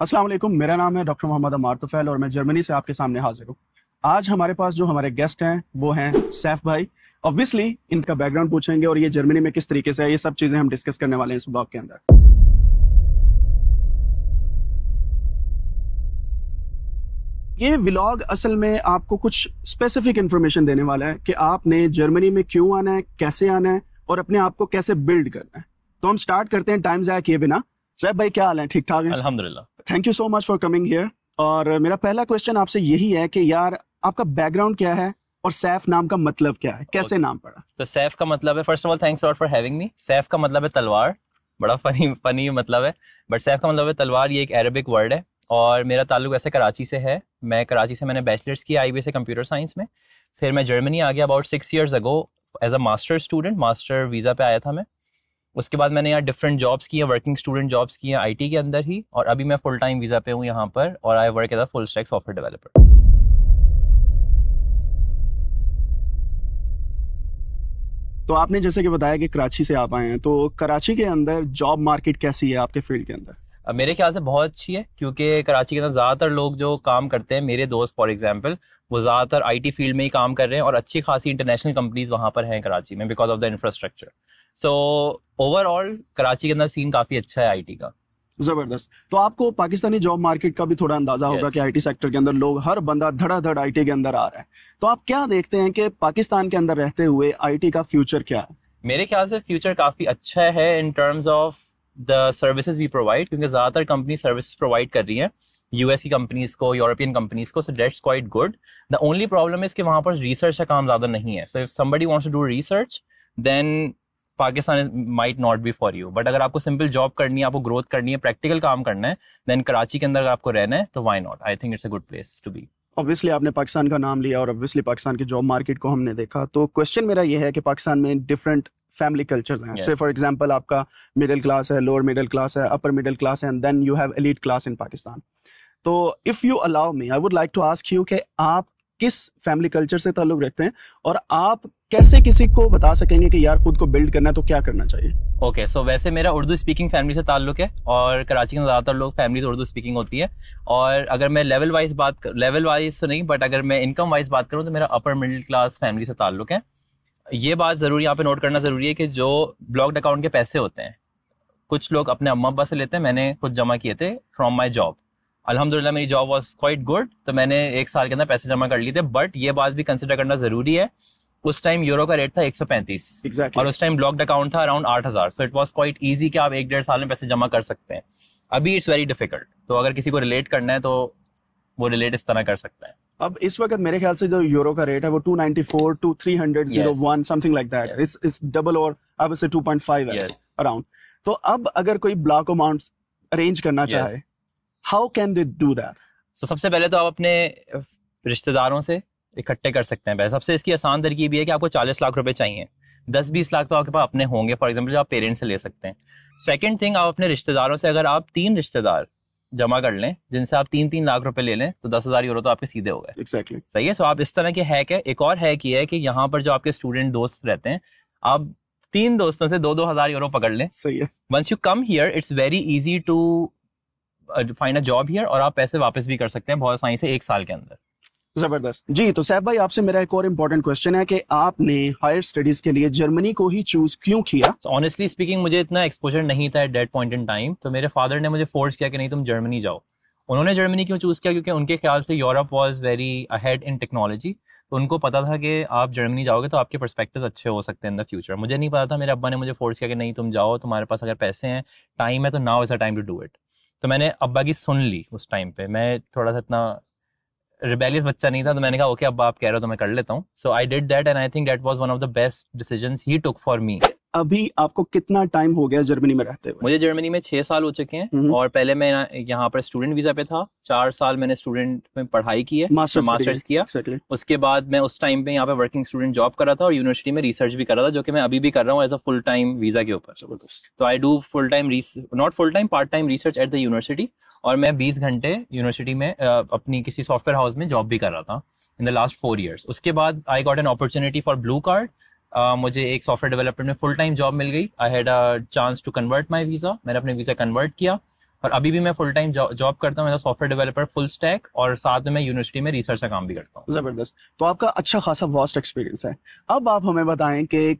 वालेकुम मेरा नाम है डॉक्टर मोहम्मद अमार तुफैल और मैं जर्मनी से आपके सामने हाजिर हूँ। आज हमारे पास जो हमारे गेस्ट हैं, वो हैं सैफ भाई। ऑब्वियसली इनका बैकग्राउंड पूछेंगे और ये जर्मनी में किस तरीके से है, ये सब चीज़ें हम डिस्कस करने वाले हैं इस ब्लॉग के अंदर। ये व्लॉग असल में आपको कुछ स्पेसिफिक इन्फॉर्मेशन देने वाला है कि आपने जर्मनी में क्यों आना है, कैसे आना है और अपने आप को कैसे बिल्ड करना है। तो हम स्टार्ट करते हैं टाइम ज़ाया किए बिना। सैफ भाई क्या हाल है? ठीक ठाक है? अल्हम्दुलिल्लाह। Thank you so much for coming here और मेरा पहला क्वेश्चन आपसे यही है कि यार आपका बैकग्राउंड क्या है और सैफ नाम का मतलब क्या है? कैसे okay. नाम पड़ा? तो सैफ का मतलब है first of all thanks lot for having me Saif का मतलब है तलवार। बड़ा फनी फनी मतलब है। बट सैफ का मतलब है तलवार ये एक अरबिक वर्ड है। और मेरा ताल्लुक वैसे कराची से है। मैं कराची से मैंने बैचलर्स किया आई से कंप्यूटर साइंस में। फिर मैं जर्मनी आ गया about six years ago as a master student master visa पे आया था मैं। उसके बाद मैंने यहाँ डिफरेंट जॉब्स किए वर्किंग स्टूडेंट जॉब्स किए आईटी के अंदर ही और अभी मैं फुल टाइम वीज़ा पे हूँ यहाँ पर और I work as a full stack software developer तो आपने जैसे कि बताया कि कराची से आप आए हैं तो कराची के अंदर जॉब मार्केट कैसी है आपके फ़ील्ड के अंदर? मेरे ख्याल से बहुत अच्छी है क्योंकि कराची के अंदर ज़्यादातर लोग जो काम करते हैं मेरे दोस्त फॉर एग्जांपल वो ज़्यादातर आईटी फ़ील्ड में ही काम कर रहे हैं और अच्छी खासी इंटरनेशनल कंपनीज़ वहाँ पर हैं कराची में because of the infrastructure so overall Karachi के अंदर सीन काफ़ी अच्छा है आईटी का। ज़बरदस्त। तो आपको पाकिस्तानी जॉब मार्केट का भी थोड़ा अंदाज़ा yes. होगा कि आईटी सेक्टर के अंदर लोग हर बंदा धड़ाधड़ आईटी के अंदर आ रहा है। तो आप क्या देखते हैं कि पाकिस्तान के अंदर रहते हुए आईटी का फ्यूचर क्या है? मेरे ख्याल से फ्यूचर काफ़ी अच्छा है in terms of the services we provide क्योंकि ज़्यादातर कंपनी सर्विसेज़ प्रोवाइड कर रही हैं। यूएस की कंपनीज़ को यूरोपियन कंपनीज़ को so that's quite good the only problem is कि वहाँ पर रिसर्च का काम ज़्यादा नहीं है। So if somebody wants to do research then Pakistan might not be for you but अगर आपको सिंपल जॉब करनी है आपको ग्रोथ करनी है प्रैक्टिकल काम करना है देन कराची के अंदर अगर आपको रहना है तो why not I think it's a good place to be obviously आपने पाकिस्तान का नाम लिया और ऑब्वियसली पाकिस्तान की जॉब मार्केट को हमने देखा। तो क्वेश्चन मेरा ये है कि पाकिस्तान में डिफरेंट फैमिली कल्चर्स हैं। से फॉर एग्जांपल आपका मिडिल क्लास है लोअर मिडिल क्लास है अपर मिडिल क्लास है and then you have elite class in Pakistan तो if you allow me I would like to ask you कि आप किस फैमिली कल्चर से ताल्लुक रखते हैं? और आप कैसे किसी को बता सकेंगे कि यार खुद को बिल्ड करना है तो क्या करना चाहिए? ओके okay, सो so वैसे मेरा उर्दू स्पीकिंग फैमिली से ताल्लुक है और कराची के ज़्यादातर लोग फैमिली उर्दू स्पीकिंग होती है। और अगर मैं लेवल वाइज बात कर लेवल वाइज तो नहीं बट अगर मैं इनकम वाइज बात करूँ तो मेरा अपर मिडिल क्लास फैमिली से ताल्लुक है। ये बात ज़रूरी यहाँ पे नोट करना ज़रूरी है कि जो ब्लॉक्ड अकाउंट के पैसे होते हैं कुछ लोग अपने अम्मा अब्बा से लेते हैं मैंने कुछ जमा किए थे फ्रॉम माई जॉब अल्हम्दुलिल्लाह मेरी जॉब वॉज़ क्वाइट गुड तो मैंने एक साल के अंदर पैसे जमा कर लिए थे बट ये बात भी कंसिडर करना ज़रूरी है उस टाइम यूरो का रेट था 135 Exactly. और उस टाइम ब्लॉक्ड अकाउंट था अराउंड आठ हज़ार so it was quite easy कि आप एक डेढ़ साल में पैसे जमा कर सकते हैं अभी इट्स वेरी डिफ़िकल्ट तो अगर किसी को रिलेट करना है तो वो रिलेट इस तरह कर सकता है अब इस वक्त मेरे ख्याल से जो यूरो का रेट है वो 294 to 301 something like that. It's it's double और अब से 2.5 Yes. अराउंड तो अब अगर कोई ब्लॉक अमाउंट अरेंज करना Yes. चाहे how can they do that तो सबसे पहले तो आप अपने रिश्तेदारों से इकट्ठे कर सकते हैं सबसे इसकी आसान तरकीब ये है कि आपको चालीस लाख रुपए चाहिए। दस बीस लाख तो आपके पास अपने होंगे फॉर एग्ज़ाम्पल जो आप पेरेंट्स से ले सकते हैं। सेकेंड थिंग आप अपने रिश्तेदारों से अगर आप तीन रिश्तेदार जमा कर लें जिनसे आप तीन तीन लाख रुपए ले लें तो दस हज़ार यूरो तो आपके सीधे हो गए। एग्जैक्टली सही है? सो आप इस तरह के हैक है। एक और हैक ये है कि यहाँ पर जो आपके स्टूडेंट दोस्त रहते हैं आप तीन दोस्तों से दो दो हज़ार यूरो पकड़ लें। सही है। Once you come here it's very easy to find a job here और आप पैसे वापस भी कर सकते हैं बहुत आसानी से एक साल के अंदर। ज़बरदस्त। जी तो सैफ भाई आपसे मेरा एक और इम्पोर्टेंट क्वेश्चन है कि आपने हायर स्टडीज़ के लिए जर्मनी को ही चूज़ क्यों किया? ऑनेस्टली so, स्पीकिंग मुझे इतना एक्सपोजर नहीं था at that point in time तो मेरे फादर ने मुझे फोर्स किया कि नहीं तुम जर्मनी जाओ। उन्होंने जर्मनी क्यों चूज़ किया? क्योंकि उनके ख्याल से Europe was very ahead in technology तो उनको पता था कि आप जर्मनी जाओगे तो आपके परस्पेक्टिव अच्छे हो सकते हैं इन द फ्यूचर मुझे नहीं पता था मेरे अब्बा ने मुझे फोर्स किया कि नहीं तुम जाओ तुम्हारे पास अगर पैसे हैं टाइम है तो now is a time to do it तो मैंने अब्बा की सुन ली उस टाइम पे। मैं थोड़ा सा इतना रिबेलियस बच्चा नहीं था तो मैंने कहा, ओके, अब आप कह रहे हो तो मैं कर लेता हूँ। So I did that and I think that was one of the best decision he took for me अभी आपको कितना टाइम हो गया जर्मनी में रहते हुए? मुझे जर्मनी में छह साल हो चुके हैं हम्म। और पहले मैं यहाँ- पर स्टूडेंट वीज़ा पे था। चार साल मैंने स्टूडेंट में पढ़ाई की है मास्टर्स मास्टर्स किया। एग्जैक्टली उसके बाद मैं उस टाइम पे यहाँ पे वर्किंग स्टूडेंट जॉब कर रहा था और यूनिवर्सिटी में रिसर्च भी कर रहा था जो कि मैं अभी भी कर रहा हूँ as a full time visa के ऊपर। तो I do full time not full time part time research at the university और मैं 20 घंटे यूनिवर्सिटी में अपनी किसी सॉफ्टवेयर हाउस में जॉब भी कर रहा था in the last four years उसके बाद I got an opportunity for blue card मुझे एक सॉफ्टवेयर डेवलपमेंट में फुल टाइम जॉब मिल गई। I had a chance to convert my visa मैंने अपने वीज़ा कन्वर्ट किया। और अभी भी मैं फुल टाइम जॉब करता हूँ। सॉफ्टवेयर डेवलपर फुल स्टैक और साथ में मैं यूनिवर्सिटी में रिसर्च का काम भी करता हूँ। ज़बरदस्त। तो आपका अच्छा खासा वास्ट एक्सपीरियंस है। अब आप हमें बताएँ कि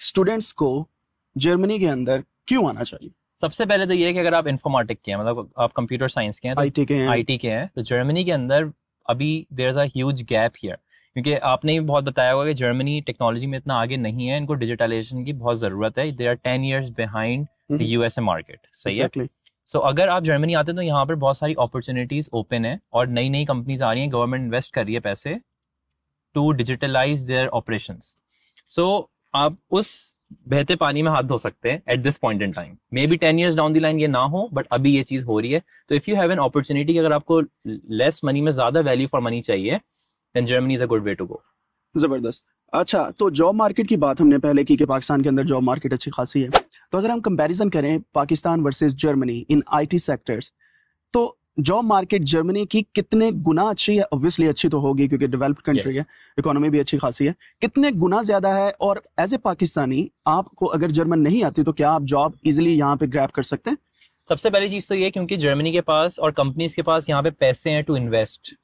स्टूडेंट्स को जर्मनी के अंदर क्यों आना चाहिए? सबसे पहले तो ये है कि अगर आप इन्फॉर्मेटिक के हैं मतलब आप कंप्यूटर साइंस के हैं आईटी के हैं। आईटी के हैं। तो जर्मनी के अंदर अभी there is a gap here क्योंकि आपने भी बहुत बताया होगा कि जर्मनी टेक्नोलॉजी में इतना आगे नहीं है इनको डिजिटलाइजेशन की बहुत ज़रूरत है। They are ten years behind the USA market सही है? सो so, अगर आप जर्मनी आते हैं तो यहाँ पर बहुत सारी अपॉर्चुनिटीज़ ओपन है और नई नई कंपनीज़ आ रही हैं गवर्नमेंट इन्वेस्ट कर रही है पैसे to digitalize their operation so आप उस बहते पानी में हाथ धो सकते हैं at this point in time maybe ten years down the line ये ना हो बट अभी ये चीज़ हो रही है। तो if you have an opportunity अगर आपको लेस मनी में ज़्यादा वैल्यू फॉर मनी चाहिए then Germany is a good way to go ज़बरदस्त। अच्छा तो जॉब मार्केट की बात हमने पहले की कि पाकिस्तान के अंदर जॉब मार्केट अच्छी खासी है। तो अगर हम कंपैरिजन करें Pakistan versus Germany in IT sectors तो जॉब मार्केट जर्मनी की कितने गुना अच्छी है? ऑब्वियसली अच्छी तो होगी क्योंकि डेवलप्ड कंट्री Yes. है इकोनॉमी भी अच्छी खासी है। कितने गुना ज़्यादा है? और एज ए पाकिस्तानी आपको अगर जर्मन नहीं आती तो क्या आप जॉब इजिली यहाँ पे ग्रैप कर सकते हैं? सबसे पहली चीज़ तो ये क्योंकि जर्मनी के पास और कंपनीज़ के पास यहाँ पे पैसे हैं to invest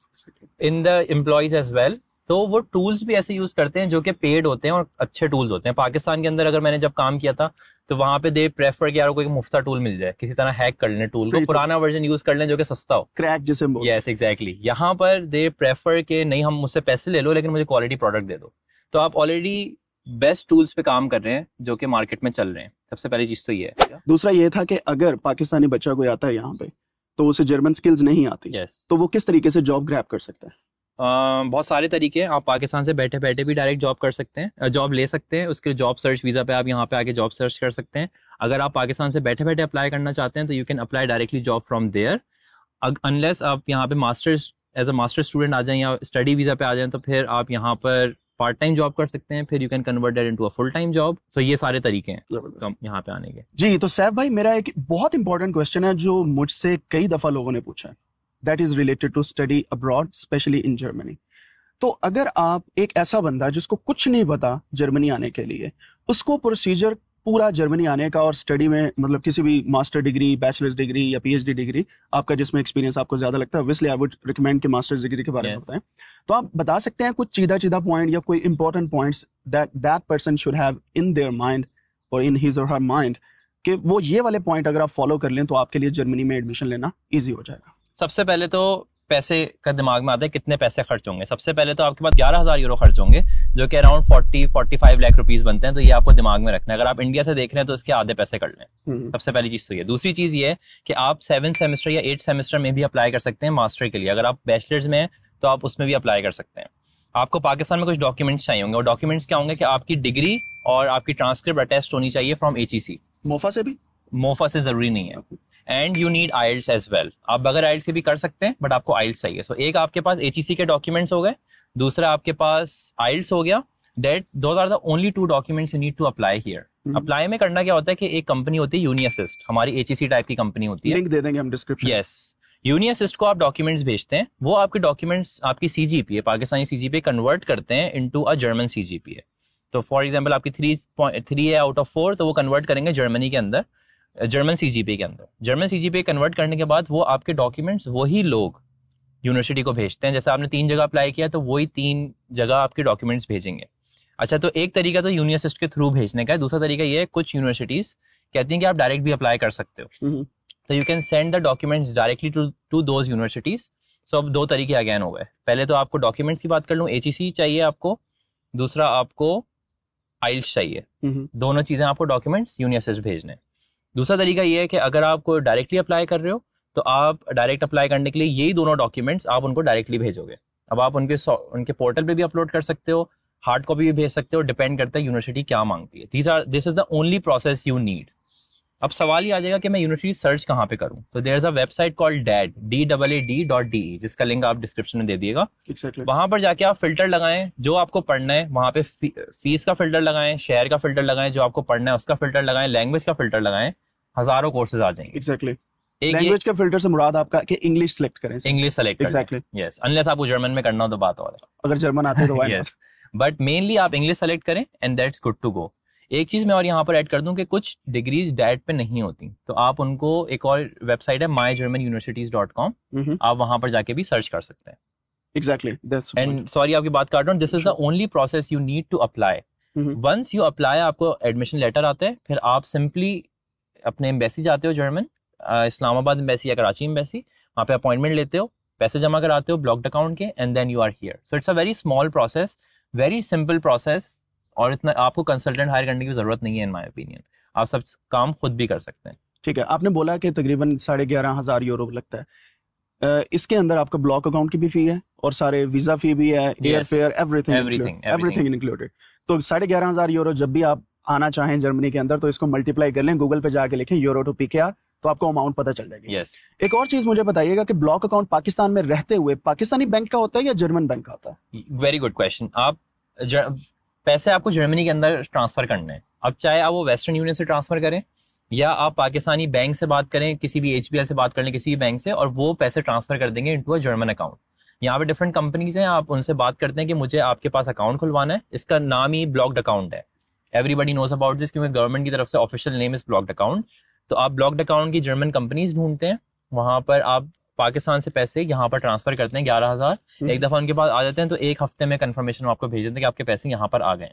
in the employees as well तो वो टूल्स भी ऐसे यूज़ करते हैं जो कि पेड होते हैं और अच्छे टूल्स होते हैं। पाकिस्तान के अंदर अगर मैंने जब काम किया था तो वहाँ पे दे प्रेफर कि यार कोई मुफ्ता टूल मिल जाए किसी तरह हैक कर लें टूल को। पुराना वर्जन यूज़ कर लें जो कि सस्ता हो। क्रैक जिसे। यस एग्जैक्टली यहाँ पर दे प्रेफर के नहीं हम मुझसे पैसे ले लो लेकिन मुझे क्वालिटी प्रोडक्ट दे दो। तो आप ऑलरेडी बेस्ट टूल्स पे काम कर रहे हैं जो कि मार्केट में चल रहे हैं। सबसे पहली चीज़ तो ये है। दूसरा ये था कि अगर पाकिस्तानी बच्चा कोई आता है यहाँ पे तो उसे जर्मन स्किल्स नहीं आती। यस तो वो किस तरीके से जॉब ग्रैप कर सकता है? अम, बहुत सारे तरीके हैं। आप पाकिस्तान से बैठे बैठे भी डायरेक्ट जॉब कर सकते हैं जॉब ले सकते हैं। उसके जॉब सर्च वीज़ा पे आप यहाँ पे आके जॉब सर्च कर सकते हैं। अगर आप पाकिस्तान से बैठे बैठे अप्लाई करना चाहते हैं तो you can apply directly job from there unless आप यहाँ पे masters as a master student आ जाएँ या स्टडी वीज़ा पे आ जाएँ तो फिर आप यहाँ पर पार्ट टाइम जॉब कर सकते हैं फिर you can convert that into a full time job so ये सारे तरीके हैं कम- यहाँ पे आने के। जी तो सैफ भाई मेरा एक बहुत इंपॉर्टेंट क्वेश्चन है जो मुझसे कई दफ़ा लोगों ने पूछा है। That is related to study abroad specially in Germany तो अगर आप एक ऐसा बंदा जिसको कुछ नहीं पता जर्मनी आने के लिए उसको प्रोसीजर पूरा जर्मनी आने का और स्टडी में मतलब किसी भी मास्टर डिग्री बैचलर्स डिग्री या पीएचडी डिग्री आपका जिसमें एक्सपीरियंस आपको ज़्यादा लगता है ऑब्वियसली आई वुड रिकमेंड कि मास्टर्स डिग्री के बारे में Yes. बताएँ तो आप बता सकते हैं कुछ चीदा चीदा पॉइंट या कोई important points that that person should have in their mind और इन हिज और हर माइंड कि वो ये वाले पॉइंट अगर आप फॉलो कर लें तो आपके लिए जर्मनी में एडमिशन लेना ईजी हो जाएगा सबसे पहले तो पैसे का दिमाग में आता है कितने पैसे खर्च होंगे। सबसे पहले तो आपके पास ग्यारह हज़ार यूरो खर्च होंगे जो कि around forty forty five lakh rupees बनते हैं तो ये आपको दिमाग में रखना है। अगर आप इंडिया से देख रहे हैं तो इसके आधे पैसे कर लें। हम्म, सबसे पहली चीज़ तो ये। दूसरी चीज़ ये है कि आप सेवन सेमेस्टर या एट सेमेस्टर में भी अप्लाई कर सकते हैं मास्टर के लिए। अगर आप बैचलर्स में हैं तो आप उसमें भी अप्लाई कर सकते हैं। आपको पाकिस्तान में कुछ डॉक्यूमेंट्स चाहिए होंगे। और डॉक्यूमेंट्स क्या होंगे कि आपकी डिग्री और आपकी ट्रांसक्रिप्ट अटेस्ट होनी चाहिए फ्रॉम एच मोफा से भी? मोफा से ज़रूरी नहीं है। And you need IELTS as well आप बगैर आइल्स के भी कर सकते हैं बट आपको आइल्स चाहिए। सो so, एक आपके पास एच के डॉक्यूमेंट्स हो गए दूसरा आपके पास आइल्स हो गया that those are the only two documents you need to apply here. Apply में करना क्या होता है कि एक कंपनी होती है यूनियसिस्ट हमारी एच टाइप की कंपनी होती है। लिंक दे देंगे हम डिस्क्रिप्शन यस यूनियसिस्ट को आप डॉक्यूमेंट्स भेजते हैं वो आपके डॉक्यूमेंट्स आपकी सीजीपीए पाकिस्तानी सीजीपीए कन्वर्ट करते हैं in into a German CGPA तो फॉर एग्जांपल आपकी थ्री थ्री है आउट ऑफ़ फोर तो वो कन्वर्ट करेंगे जर्मनी के अंदर। जर्मन सीजीपीए के अंदर। जर्मन सीजीपीए कन्वर्ट करने के बाद वो आपके डॉक्यूमेंट्स वही लोग यूनिवर्सिटी को भेजते हैं। जैसे आपने तीन जगह अप्लाई किया तो वही तीन जगह आपके डॉक्यूमेंट्स भेजेंगे। अच्छा तो एक तरीका तो यूनियसिस्ट के थ्रू भेजने का है। दूसरा तरीका ये है कुछ यूनिवर्सिटीज कहती हैं कि आप डायरेक्ट भी अप्लाई कर सकते हो। हम्म, तो you can send the documents directly to to those universities so अब दो तरीके अगेन हो गए। पहले तो आपको डॉक्यूमेंट्स की बात कर लूँ। एच चाहिए आपको। दूसरा आपको आइल्स चाहिए। हम्म, दोनों चीज़ें आपको डॉक्यूमेंट्स यूनियसिस भेजने दूसरा तरीका ये है कि अगर आप डायरेक्टली अप्लाई कर रहे हो तो आप डायरेक्ट अप्लाई करने के लिए यही दोनों डॉक्यूमेंट्स आप उनको डायरेक्टली भेजोगे। अब आप उनके उनके पोर्टल पे भी अपलोड कर सकते हो हार्ड कॉपी भी भेज सकते हो डिपेंड करता है यूनिवर्सिटी क्या मांगती है। This are this is the only process you need अब सवाल ये आ जाएगा कि मैं यूनिवर्सिटी सर्च कहाँ पे करूँ? तो there is a website called DAAD D double A D dot D जिसका लिंक आप डिस्क्रिप्शन में दे दिएगा। Exactly. वहाँ पर जाके आप फ़िल्टर लगाएँ जो आपको पढ़ना है वहाँ पे फ़ी, फ़ीस का फ़िल्टर लगाएँ शेयर का फ़िल्टर लगाएँ जो आपको पढ़ना है उसका फ़िल्टर लगाएँ लैंग्वेज का फ़िल्टर लगाएँ हज़ारों कोर्सेज आ जाएँगे। Exactly. लैंग्वेज का फ़िल्टर से मुराद आपका कि इंग्लिश सेलेक्ट करें। English select exactly yes unless आपको जर्मन में करना हो तो बात और है। अगर जर्मन आते तो बट मेनली आप इंग्लिश सेलेक्ट करें and that's good to go एक चीज़ मैं और यहाँ पर ऐड कर दूँ कि कुछ डिग्रीज डैट पे नहीं होती तो आप उनको एक और वेबसाइट है my German universities dot com. आप वहाँ पर जाके भी सर्च कर सकते हैं point. एंड सॉरी आपकी बात कर रहा हूँ this is the only process you need to apply. Once you apply आपको एडमिशन लेटर आता है फिर आप सिंपली अपने एम्बेसी जाते हो जर्मन इस्लामाबाद एम्बेसी या कराची एम्बेसी वहाँ पे अपॉइंटमेंट लेते हो पैसे जमा कराते हो ब्लॉक्ड अकाउंट के and then you are here so it's a very small process very simple process और इतना आपको कंसल्टेंट हायर करने की ज़रूरत नहीं है इन माई ओपिनियन आप सब काम खुद भी कर सकते हैं। ठीक है आपने बोला कि तकरीबन साढ़े ग्यारह हज़ार यूरो लगता है। इसके अंदर आपका ब्लॉक अकाउंट की भी फ़ी है और सारे वीज़ा फ़ी भी है air fare everything everything included तो साढ़े ग्यारह हज़ार यूरो जब भी आप आना चाहें जर्मनी के अंदर तो इसको मल्टीप्लाई कर लें गूगल पे जाके लिखें यूरो टू पी तो आपको अमाउंट पता चल जाएगी। यस एक और चीज़ मुझे बताइएगा कि ब्लॉक अकाउंट पाकिस्तान में रहते हुए पाकिस्तानी बैंक का होता है या जर्मन बैंक का होता है? वेरी गुड क्वेश्चन आप पैसे आपको जर्मनी के अंदर ट्रांसफ़र करने हैं। अब चाहे आप वो वेस्टर्न यूनियन से ट्रांसफ़र करें, या आप पाकिस्तानी बैंक से बात करें, किसी भी एच से बात कर लें, किसी भी बैंक से, और वो पैसे ट्रांसफ़र कर देंगे इनटू अ जर्मन अकाउंट यहाँ पे डिफरेंट कंपनीज़ हैं, आप उनसे बात करते हैं कि मुझे आपके पास अकाउंट खुलवाना है। इसका नाम ही ब्लॉक्ड अकाउंट है। एवरीबडी नोज़ अबाउट दिस क्योंकि गवर्नमेंट की तरफ़ से official name is blocked account तो आप ब्लॉक्ड अकाउंट की जर्मन कंपनीज़ ढूंढते हैं, वहाँ पर आप पाकिस्तान से पैसे यहाँ पर ट्रांसफ़र करते हैं ग्यारह हज़ार। एक दफ़ा उनके पास आ जाते हैं तो एक हफ़्ते में कंफर्मेशन आपको भेज देते हैं कि आपके पैसे यहाँ पर आ गए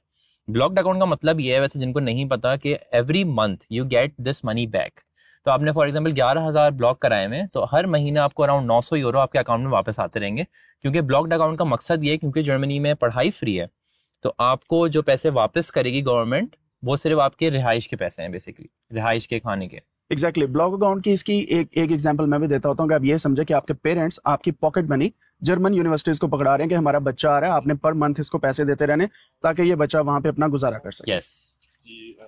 ब्लॉक्ड अकाउंट का मतलब ये है वैसे जिनको नहीं पता कि every month you get this money back तो आपने फॉर एग्ज़ाम्पल ग्यारह हज़ार ब्लॉक कराए में तो हर महीने आपको अराउंड नौ सौ यूरो आपके अकाउंट में वापस आते रहेंगे। क्योंकि ब्लॉक्ड अकाउंट का मकसद ये है क्योंकि जर्मनी में पढ़ाई फ्री है तो आपको जो पैसे वापस करेगी गवर्नमेंट वो सिर्फ़ आपके रिहाइश के पैसे हैं बेसिकली रिहाइश के खाने के। एग्जैक्टली ब्लॉक अकाउंट की इसकी एक एक एग्जांपल मैं भी देता होता हूँ कि आप ये समझे कि आपके पेरेंट्स आपकी पॉकेट मनी जर्मन यूनिवर्सिटीज को पकड़ा रहे हैं कि हमारा बच्चा आ रहा है आपने पर मंथ इसको पैसे देते रहने ताकि ये बच्चा वहाँ पे अपना गुजारा कर सके।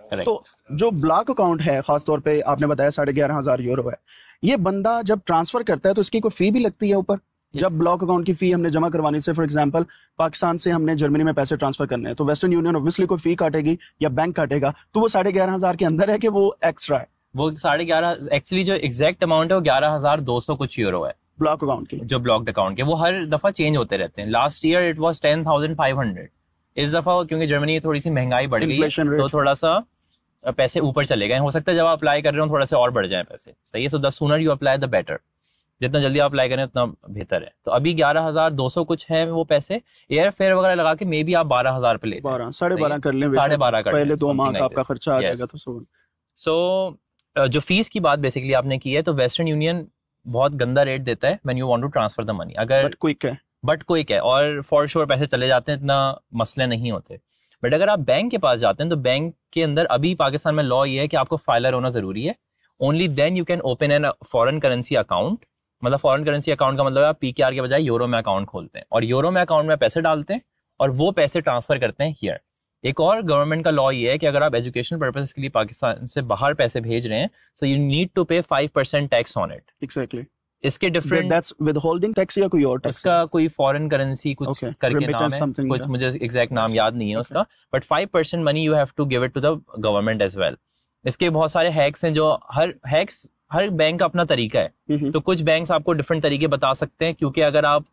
करेक्ट तो जो ब्लॉक अकाउंट है खासतौर पे आपने बताया साढ़े ग्यारह हज़ार यूरो है ये बंदा जब ट्रांसफ़र करता है तो इसकी कोई फ़ी भी लगती है ऊपर? जब ब्लॉक अकाउंट की फ़ी हमने जमा करवानी से फॉर एग्जांपल पाकिस्तान से हमने जर्मनी में पैसे ट्रांसफ़र करने हैं तो वेस्टर्न यूनियन ऑब्वियसली कोई फ़ी काटेगी या बैंक काटेगा तो वो साढ़े ग्यारह हज़ार के अंदर है कि वो एक्स्ट्रा है। वो साढ़े ग्यारह एक्चुअली जो एग्जैक्ट अमाउंट है वो ग्यारह हज़ार दो सौ कुछ यूरो है। ब्लॉक अकाउंट की। जो ब्लॉक्ड अकाउंट के वो हर दफ़ा चेंज होते रहते हैं। Last year it was ten thousand five hundred इस दफ़ा क्योंकि जर्मनी थोड़ी सी महँगाई बढ़ गई तो थोड़ा सा पैसे ऊपर चले गए हो। सकता है जब आप अप्लाई कर रहे हो थोड़ा से और बढ़ जाए पैसे। सही है? So the sooner you apply the better जितना जल्दी आप अप्लाई करें उतना बेहतर है। तो अभी ग्यारह हज़ार दो सौ कुछ है वो पैसे। एयर फेयर वगैरह लगा के मे बी आप बारह हज़ार पे ले बारह साढ़े बारह कर लें। साढ़े बारह कर पहले दो माह का आपका खर्चा आ जाएगा तो सो सो जो फ़ीस की बात बेसिकली आपने की है तो वेस्टर्न यूनियन बहुत गंदा रेट देता है when you want to transfer the money अगर बट क्विक है। बट क्विक है और फॉर श्योर पैसे चले जाते हैं इतना मसले नहीं होते। बट अगर आप बैंक के पास जाते हैं तो बैंक के अंदर अभी पाकिस्तान में लॉ ये है कि आपको फाइलर होना ज़रूरी है। Only then you can open an foreign currency account मतलब फॉरन करेंसी अकाउंट का मतलब आप पी के बजाय यूरो में अकाउंट खोलते हैं। और यूरो में अकाउंट में पैसे डालते हैं और वो पैसे ट्रांसफ़र करते हैं हियर एक और गवर्नमेंट का लॉ ये है कि अगर आप एजुकेशन पर्पज के लिए पाकिस्तान से बाहर पैसे भेज रहे हैं so you need to pay five percent tax on it exactly इसके डिफरेंट दैट्स विदहोल्डिंग टैक्स या कोई और टैक्स उसका कोई फॉरेन करेंसी कुछ Okay. करके नाम है कुछ मुझे एग्जैक्ट नाम याद नहीं है okay. उसका but five percent money you have to give it to the government as well इसके बहुत सारे हैक्स हैं जो हर हैक्स हर बैंक का अपना तरीका है। हम्म, तो कुछ बैंक्स आपको डिफरेंट तरीके बता सकते हैं क्योंकि अगर आप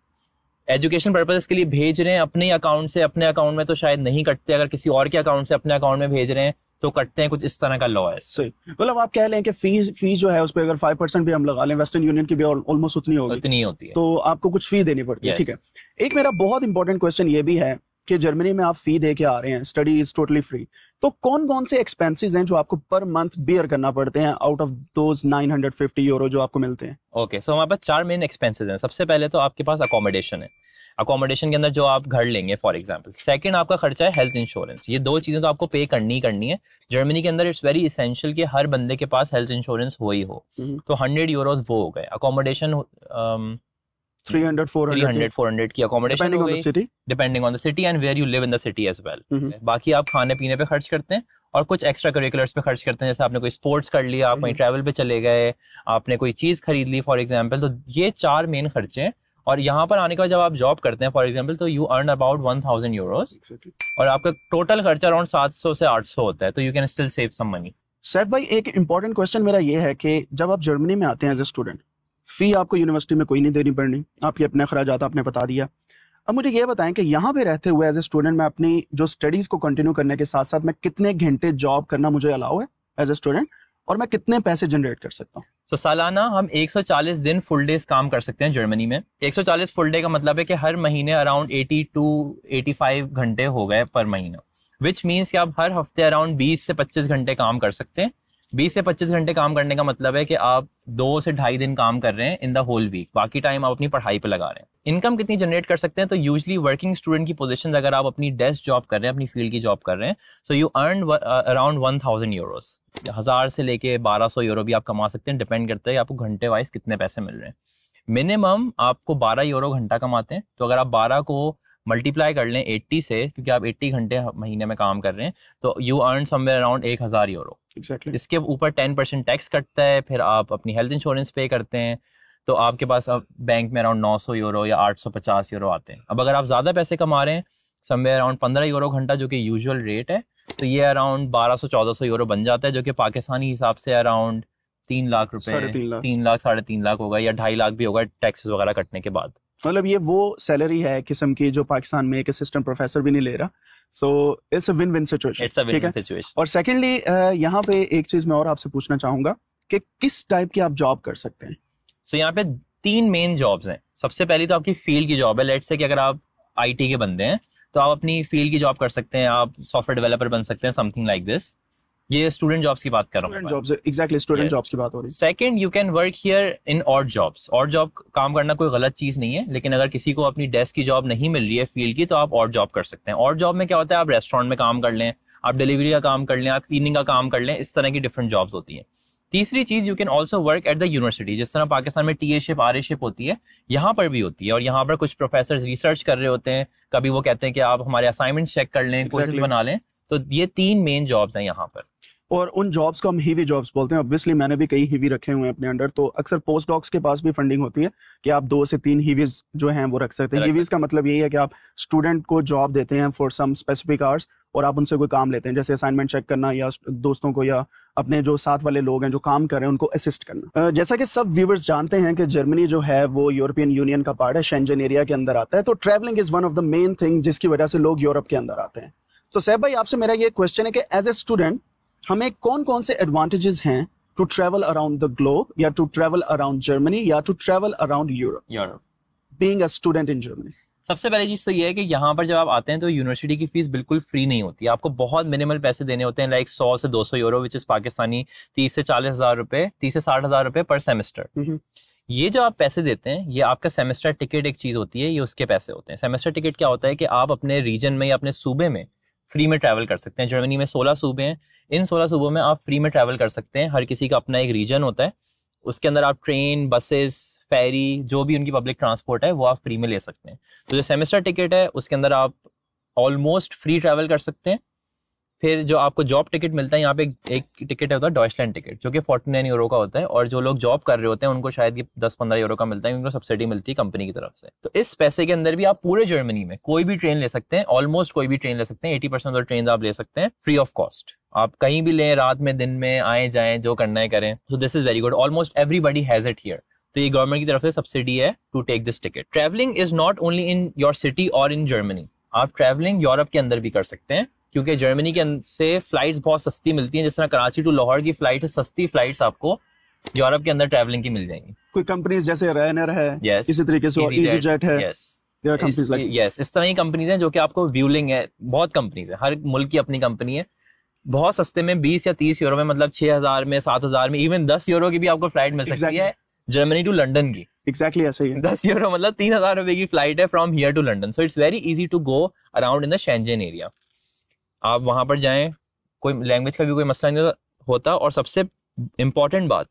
एजुकेशन पर्पज के लिए भेज रहे हैं अपने अकाउंट से अपने अकाउंट में तो शायद नहीं कटते। अगर किसी और के अकाउंट से अपने अकाउंट में भेज रहे हैं तो कटते हैं कुछ इस तरह का लॉ है सही। मतलब आप कह लें कि फ़ीस फ़ीस जो है उस पर अगर फाइव परसेंट भी हम लगा लें वेस्टर्न यूनियन की भी ऑलमोस्ट उतनी होगी। उतनी होती है। तो आपको कुछ फ़ी देनी पड़ती है Yes. ठीक है। एक मेरा बहुत इंपॉर्टेंट क्वेश्चन ये भी है कि जर्मनी में आप फ़ी दे के आ रहे हैं स्टडी इज़ टोटली फ्री तो कौन कौन से एक्सपेंसेस हैं जो आपको पर मंथ बियर करना पड़ते हैं आउट ऑफ़ दोज 950 यूरो जो आपको मिलते हैं? ओके सो हमारे पास चार मेन एक्सपेंसेस हैं। सबसे पहले तो आपके पास अकोमोडेशन है। अकोमोडेशन के अंदर जो आप घर लेंगे फॉर एग्जांपल सेकंड आपका खर्चा है हेल्थ इंश्योरेंस ये दो चीज़ें तो आपको पे करनी ही करनी है। जर्मनी के अंदर इट्स वेरी इसेंशियल कि हर बंदे के पास हेल्थ इंश्योरेंस हो ही हो। हम्म। तो हंड्रेड यूरोज वो हो गए। अकोमोडेशन 300 400 हंड्रेड फोर हंड्रेड की? अकोमोडेशन हो गई। Depending on the city and where you live in the city as well hmm. बाकी आप खाने पीने पे खर्च करते हैं और कुछ एक्स्ट्रा करिकुलर्स पे खर्च करते हैं। जैसे आपने कोई स्पोर्ट्स कर लिया आप कहीं हम्म। ट्रैवल पे चले गए आपने कोई चीज़ खरीद ली फॉर एग्ज़ाम्पल तो ये चार मेन खर्चे हैं। और यहाँ पर आने के बाद जब आप जॉब करते हैं फॉर एग्ज़ाम्पल तो you earn about one thousand euros और आपका टोटल खर्चा अराउंड सात सौ से आठ सौ होता है तो you can still save some money Saif भाई एक इंपॉर्टेंट क्वेश्चन मेरा ये है कि जब आप जर्मनी में आते हैं एज ए स्टूडेंट फ़ी आपको यूनिवर्सिटी में कोई नहीं देनी पड़नी। आपके अपने अखराज आपने बता दिया। अब मुझे ये बताएँ कि यहाँ पे रहते हुए एज ए स्टूडेंट मैं अपनी जो स्टडीज़ को कंटिन्यू करने के साथ साथ मैं कितने घंटे जॉब करना मुझे अलाउ है एज ए स्टूडेंट और मैं कितने पैसे जनरेट कर सकता हूँ? तो सालाना हम 140 दिन फुल डेज़ काम कर सकते हैं जर्मनी में। 140 फुल डे का मतलब है कि हर महीने अराउंड 80 टू 85 घंटे हो गए पर महीना। विच मीन्स कि आप हर हफ़्ते अराउंड 20 से 25 घंटे काम कर सकते हैं। 20 से 25 घंटे काम करने का मतलब है कि आप दो से ढाई दिन काम कर रहे हैं इन द होल वीक बाकी टाइम आप अपनी पढ़ाई पर लगा रहे हैं। इनकम कितनी जनरेट कर सकते हैं? तो यूजली वर्किंग स्टूडेंट की पोजीशन अगर आप अपनी डेस्क जॉब कर रहे हैं, अपनी फ़ील्ड की जॉब कर रहे हैं so you earn around one thousand euros हज़ार से लेके बारह सौ यूरो भी आप कमा सकते हैं डिपेंड करता है आपको घंटे वाइज कितने पैसे मिल रहे हैं। मिनिमम आपको बारह यूरो घंटा कमाते हैं तो अगर आप बारह को मल्टीप्लाई कर लें एट्टी से, क्योंकि आप एट्टी घंटे महीने में काम कर रहे हैं तो यू अर्न समवेयर अराउंड एक हज़ार यूरो exactly. इसके ऊपर टेन परसेंट टैक्स कटता है फिर आप अपनी हेल्थ इंश्योरेंस पे करते हैं तो आपके पास अब बैंक में अराउंड नौ सौ यूरो या आठ सौ पचास यूरो आते हैं। अब अगर आप ज़्यादा पैसे कमा रहे हैं समवेयर अराउंड पंद्रह यूरो घंटा जो कि यूजुअल रेट है तो ये अराउंड बारह सौ चौदह सौ यूरो बन जाता है जो कि पाकिस्तानी हिसाब से अराउंड तीन लाख रुपए तीन लाख। साढ़े तीन लाख होगा या ढाई लाख भी होगा टैक्सेस वगैरह कटने के बाद। मतलब ये वो सैलरी है किस्म की जो पाकिस्तान में एक असिस्टेंट प्रोफेसर भी नहीं ले रहा so it's a win win situation it's a win win situation और सेकंडली यहाँ पे एक चीज़ मैं और आपसे पूछना चाहूँगा कि किस टाइप की आप जॉब कर सकते हैं? सो so, यहाँ पे तीन मेन जॉब्स हैं। सबसे पहली तो आपकी फ़ील्ड की जॉब है। लेट से कि अगर आप आईटी के बंदे हैं तो आप अपनी फ़ील्ड की जॉब कर सकते हैं। आप सॉफ्टवेयर डेवलपर बन सकते हैं समथिंग लाइक दिस ये स्टूडेंट जॉब्स की बात कर रहा हूँ जॉब्स एग्जैक्टली स्टूडेंट जॉब्स की बात हो रही है। Second you can work here in odd jobs और जॉब काम करना कोई गलत चीज़ नहीं है लेकिन अगर किसी को अपनी डेस्क की जॉब नहीं मिल रही है फ़ील्ड की तो आप और जॉब कर सकते हैं। और जॉब में क्या होता है आप रेस्टोरेंट में काम कर लें आप डिलीवरी का काम कर लें आप क्लीनिंग का काम कर लें इस तरह की डिफरेंट जॉब्स होती हैं। तीसरी चीज़ you can also work at the university जिस तरह पाकिस्तान में T A ship R A ship होती है यहाँ पर भी होती है और यहाँ पर कुछ प्रोफेसर रिसर्च कर रहे होते हैं। कभी वो कहते हैं कि आप हमारे असाइनमेंट चेक कर लें कोर्सेज बना लें। तो ये तीन मेन जॉब्स हैं यहाँ पर। और उन जॉब्स को हम हीवी जॉब्स बोलते हैं। ऑब्वियसली मैंने भी कई हीवी रखे हुए हैं अपने अंडर तो अक्सर पोस्ट डॉक्स के पास भी फंडिंग होती है कि आप दो से तीन हीवीज जो हैं वो रख सकते हैं। हीवीज का मतलब यही है कि आप स्टूडेंट को जॉब देते हैं फॉर सम स्पेसिफिक आवर्स और आप उनसे कोई काम लेते हैं। जैसे असाइनमेंट चेक करना या दोस्तों को या अपने जो साथ वाले लोग हैं जो काम कर रहे हैं उनको असिस्ट करना। जैसा कि सब व्यूवर्स जानते हैं कि जर्मनी जो है वो यूरोपियन यूनियन का पार्ट है शेंजन एरिया के अंदर आता है तो travelling is one of the main thing जिसकी वजह से लोग यूरोप के अंदर आते हैं। तो सैब भाई आपसे मेरा ये क्वेश्चन है कि एज ए स्टूडेंट हमें कौन कौन से एडवांटेजेस हैं to travel around the globe या टू ट्रेवल अराउंड जर्मनी या to travel around Europe Europe being a student in Germany सबसे पहली चीज़ तो ये है कि यहाँ पर जब आप आते हैं तो यूनिवर्सिटी की फ़ीस बिल्कुल फ्री नहीं होती। आपको बहुत मिनिमल पैसे देने होते हैं लाइक सौ से दो सौ यूरो विच इज़ पाकिस्तानी तीस से चालीस हज़ार रुपए तीस से साठ हज़ार रुपए पर सेमेस्टर ये जो आप पैसे देते हैं ये आपका सेमेस्टर टिकट एक चीज़ होती है ये उसके पैसे होते हैं। सेमेस्टर टिकट क्या होता है कि आप अपने रीजन में या अपने सूबे में फ्री में ट्रैवल कर सकते हैं। जर्मनी में सोलह सूबे हैं इन सोलह सूबों में आप फ्री में ट्रैवल कर सकते हैं। हर किसी का अपना एक रीजन होता है। उसके अंदर आप ट्रेन बसेस फेरी जो भी उनकी पब्लिक ट्रांसपोर्ट है, वो आप फ्री में ले सकते हैं। तो जो सेमेस्टर टिकट है, उसके अंदर आप ऑलमोस्ट फ्री ट्रैवल कर सकते हैं। फिर जो आपको जॉब टिकट मिलता है, यहाँ पे एक टिकट होता है डॉइचलैंड टिकट जो कि फोर्टी नाइन यूरो का होता है, और जो लोग जॉब कर रहे होते हैं, उनको शायद दस पंद्रह यूरो का मिलता है उनको सब्सिडी मिलती है कंपनी की तरफ़ से। तो इस पैसे के अंदर भी आप पूरे जर्मनी में कोई भी ट्रेन ले सकते हैं ऑलमोस्ट कोई भी ट्रेन ले सकते हैं एटी परसेंट ट्रेन आप ले सकते हैं फ्री ऑफ़ कॉस्ट आप कहीं भी लें, रात में, दिन में, आए, जाए, जो करना है करें। तो this is very good almost everybody has it here तो ये गवर्नमेंट की तरफ़ से सब्सिडी है to take this ticket travelling is not only in your city और इन जर्मनी आप ट्रेवलिंग यूरोप के अंदर भी कर सकते हैं। क्योंकि जर्मनी के से फ्लाइट्स बहुत सस्ती मिलती हैं जिस तरह कराची टू लाहौर की फ़्लाइट है सस्ती फ्लाइट्स आपको यूरोप के अंदर ट्रैवलिंग की मिल जाएँगी। कोई कंपनीज़ जैसे रैनर है yes, इसी तरीके से इजी जेट है। yes, इस, like yes, इस तरह की कंपनीज़ हैं जो कि आपको व्यूलिंग है बहुत कंपनीज़ है हर मुल्क की अपनी कंपनी है। बहुत सस्ते में 20 या 30 यूरो में मतलब 6000 में 7000 में इवन 10 यूरो की भी आपको फ़्लाइट मिल सकती exactly. है जर्मनी टू लंडन की। एग्जैक्टली ऐसा ही है। दस यूरो मतलब तीन हज़ार रुपए की फ़्लाइट है from here to London so it's very easy to go around in the Schengen area आप वहाँ पर जाएँ कोई लैंग्वेज का भी कोई मसला नहीं होता और सबसे इंपॉर्टेंट बात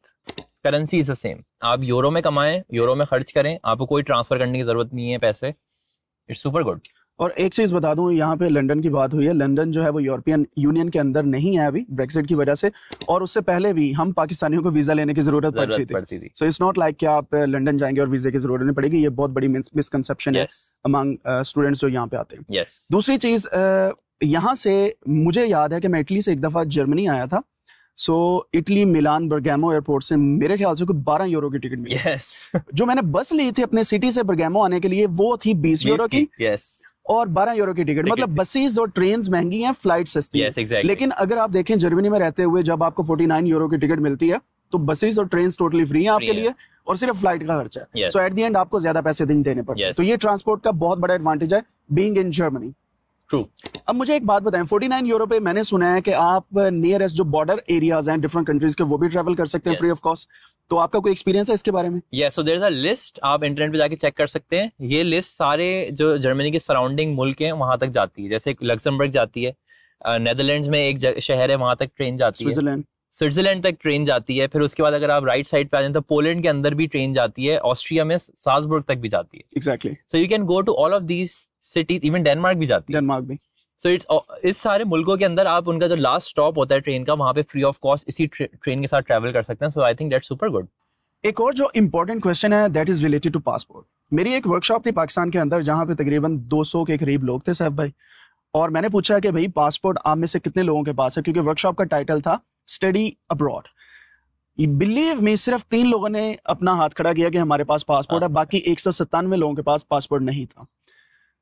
करेंसी इज़ द सेम आप यूरो में कमाएँ यूरो में खर्च करें आपको कोई ट्रांसफ़र करने की ज़रूरत नहीं है पैसे। इट्स सुपर गुड और एक चीज़ बता दूँ यहाँ पे लंदन की बात हुई है। लंदन जो है वो यूरोपियन यूनियन के अंदर नहीं है अभी ब्रेक्सिट की वजह से। और उससे पहले भी हम पाकिस्तानियों को वीज़ा लेने की ज़रूरत पड़ती थी। पड़ती थी। सो इट्स नॉट लाइक कि आप लंदन जाएँगे और वीजे की ज़रूरत नहीं पड़ेगी। ये बहुत बड़ी मिसकंसेप्शन है अमंग स्टूडेंट्स uh, जो यहाँ पे आते हैं। Yes. दूसरी चीज़ यहाँ से मुझे याद है कि मैं इटली से एक दफ़ा जर्मनी आया था। सो इटली मिलान बर्गेमो एयरपोर्ट से मेरे ख्याल से कोई 12 यूरो की टिकट मिली। यस जो मैंने बस ली थी अपने सिटी से बर्गेमो आने के लिए वो थी 20 यूरो की यस और 12 यूरो की टिकट। मतलब बसेस और ट्रेन महँगी हैं फ़्लाइट सस्ती है। यस एग्जैक्टली लेकिन अगर आप देखें जर्मनी में रहते हुए जब आपको 49 यूरो की टिकट मिलती है तो बसेस और ट्रेन टोटली फ्री हैं आपके लिए और सिर्फ़ फ़्लाइट का खर्चा है। सो एट द एंड आपको ज़्यादा पैसे नहीं देने पड़ते Yes. तो ये ट्रांसपोर्ट का बहुत बड़ा एडवांटेज है बींग इन जर्मनी ट्रू अब मुझे एक बात बताएँ 49 यूरो पे मैंने सुना है कि आप नियरेस्ट जो बॉर्डर एरियाज़ हैं डिफरेंट कंट्रीज़ के वो भी ट्रैवल कर सकते हैं फ्री ऑफ़ कॉस्ट तो आपका कोई एक्सपीरियंस है इसके बारे में? या so there is a list आप इंटरनेट पे जाके चेक कर सकते हैं। ये लिस्ट सारे जो जर्मनी के सराउंडिंग मुल्क हैं वहाँ तक जाती है। जैसे लग्जमबर्ग जाती है नेदरलैंड्स में एक शहर है वहाँ तक ट्रेन जाती है। स्विट्जरलैंड स्विट्जरलैंड तक ट्रेन जाती है। फिर उसके बाद अगर आप राइट साइड पे आ जाए तो पोलैंड के अंदर भी ट्रेन जाती है। ऑस्ट्रिया में साल्सबर्ग तक भी जाती है। Exactly so you can go to all of these cities even Denmark भी जाती है। डेनमार्क भी। सो इट्स इस सारे मुल्कों के अंदर आप उनका जो लास्ट स्टॉप होता है ट्रेन का वहाँ पे फ्री ऑफ़ कॉस्ट इसी ट्रेन के साथ ट्रैवल कर सकते हैं। So I think that's super good एक और जो इम्पोर्टेंट क्वेश्चन है that is related to passport मेरी एक वर्कशॉप थी पाकिस्तान के अंदर जहाँ पे तकरीबन 200 के करीब लोग थे साहब भाई। और मैंने पूछा कि भाई पासपोर्ट आप में से कितने लोगों के पास है? क्योंकि वर्कशॉप का टाइटल था स्टडी अब्रॉड बिलीव में सिर्फ़ तीन लोगों ने अपना हाथ खड़ा किया कि हमारे पास पासपोर्ट है बाकी एक सौ सत्तानवे लोगों के पास पासपोर्ट नहीं था।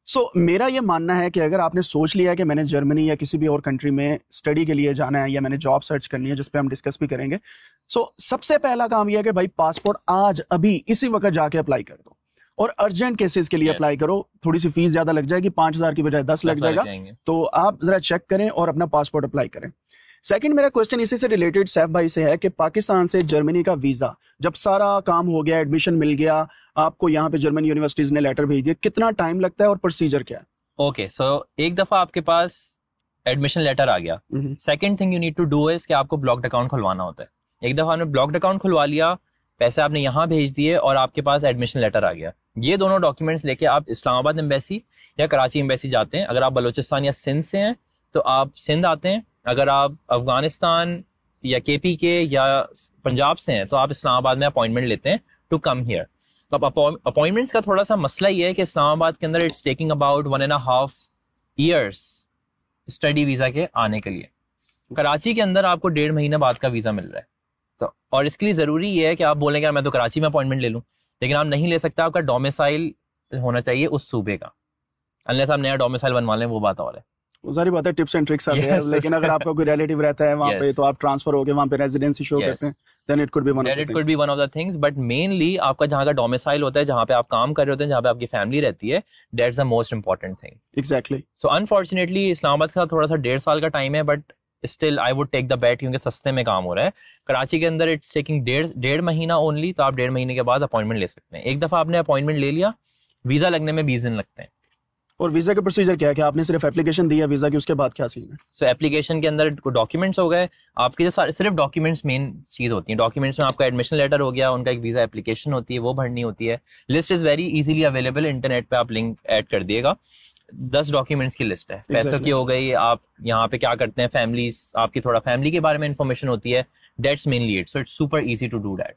सो so, मेरा ये मानना है कि अगर आपने सोच लिया है कि मैंने जर्मनी या किसी भी और कंट्री में स्टडी के लिए जाना है या मैंने जॉब सर्च करनी है जिस पे हम डिस्कस भी करेंगे सो so, सबसे पहला काम यह है कि भाई पासपोर्ट आज अभी इसी वक्त जाके अप्लाई कर दो। और अर्जेंट केसेस के लिए Yes. अप्लाई करो। थोड़ी सी फ़ीस ज़्यादा लग जाएगी पाँच हज़ार की बजाय दस लग जाएगा। तो आप जरा चेक करें और अपना पासपोर्ट अप्लाई करें। सेकंड मेरा क्वेश्चन इसी से रिलेटेड सैफ भाई से है कि पाकिस्तान से जर्मनी का वीज़ा जब सारा काम हो गया एडमिशन मिल गया आपको यहाँ पे जर्मन यूनिवर्सिटीज ने लेटर भेज दिया कितना टाइम लगता है और प्रोसीजर क्या है? ओके सो एक दफ़ा आपके पास एडमिशन लेटर आ गया। Second thing you need to do is कि आपको ब्लॉक्ड अकाउंट खुलवाना होता है। एक दफ़ा आपने ब्लॉक्ड अकाउंट खुलवा लिया पैसे आपने यहाँ भेज दिए और आपके पास एडमिशन लेटर आ गया। ये दोनों डॉक्यूमेंट्स लेके आप इस्लामाबाद एम्बेसी या कराची एम्बेसी जाते हैं। अगर आप बलोचिस्तान या सिंध से हैं तो आप सिंध आते हैं। अगर आप अफ़गानिस्तान या के पी के या पंजाब से हैं तो आप इस्लामाबाद में अपॉइंटमेंट लेते हैं टू कम हियर तो अब अपॉइंटमेंट्स का थोड़ा सा मसला ये है कि इस्लामाबाद के अंदर it's taking about one and half years study visa के आने के लिए। कराची के अंदर आपको डेढ़ महीने बाद का वीज़ा मिल रहा है। तो और इसके लिए ज़रूरी ये है कि आप बोलेंगे मैं तो कराची में अपॉइंटमेंट ले लूँ। लेकिन आप नहीं ले सकते, आपका डोमिसाइल होना चाहिए उस सूबे का। अनलेस आप नया डोमिसाइल बनवा लें, वो बात और है। सारी बात है टिप्स एंड ट्रिक्स आते हैं लेकिन अगर आपका कोई रिलेटिव रहता है वहाँ पे तो आप ट्रांसफ़र होके वहाँ पे रेजिडेंसी शो Yes. करते हैं then it could be one it could be one of the things but mainly आपका जहाँ का डोमिसाइल होता है जहाँ पे आप काम कर रहे होते हैं जहाँ पे आपकी फैमिली रहती है that's the most important thing exactly so unfortunately Islamabad के साथ थोड़ा सा डेढ़ साल का टाइम है but still I would take the bet क्योंकि सस्ते में काम हो रहा है। कराची के अंदर इट्स टेकिंग डेढ़ डेढ़ महीना ओनली तो आप डेढ़ महीने के बाद अपॉइंटमेंट ले सकते हैं। एक दफ़ा आपने अपॉइंटमेंट ले लिया वीज़ा लगने में बीस दिन लगते हैं। और वीज़ा का प्रोसीजर क्या है? कि आपने सिर्फ़ एप्लीकेशन दिया वीज़ा की उसके बाद क्या सीन है? सो एप्लीकेशन के अंदर डॉक्यूमेंट्स हो गए। आपके जो सारे सिर्फ़ डॉक्यूमेंट्स मेन चीज़ होती है। डॉक्यूमेंट्स में आपका एडमिशन लेटर हो गया उनका एक वीज़ा एप्लीकेशन होती है वो भरनी होती है। List is very easily available internet पे आप लिंक ऐड कर दिएगा। दस डॉक्यूमेंट्स की लिस्ट है। पैसों Exactly. की हो गई आप यहाँ पे क्या करते हैं फैमिलीज़ आपकी थोड़ा फैमिली के बारे में इन्फॉर्मेशन होती है। Dates mainly it so it's super easy to do that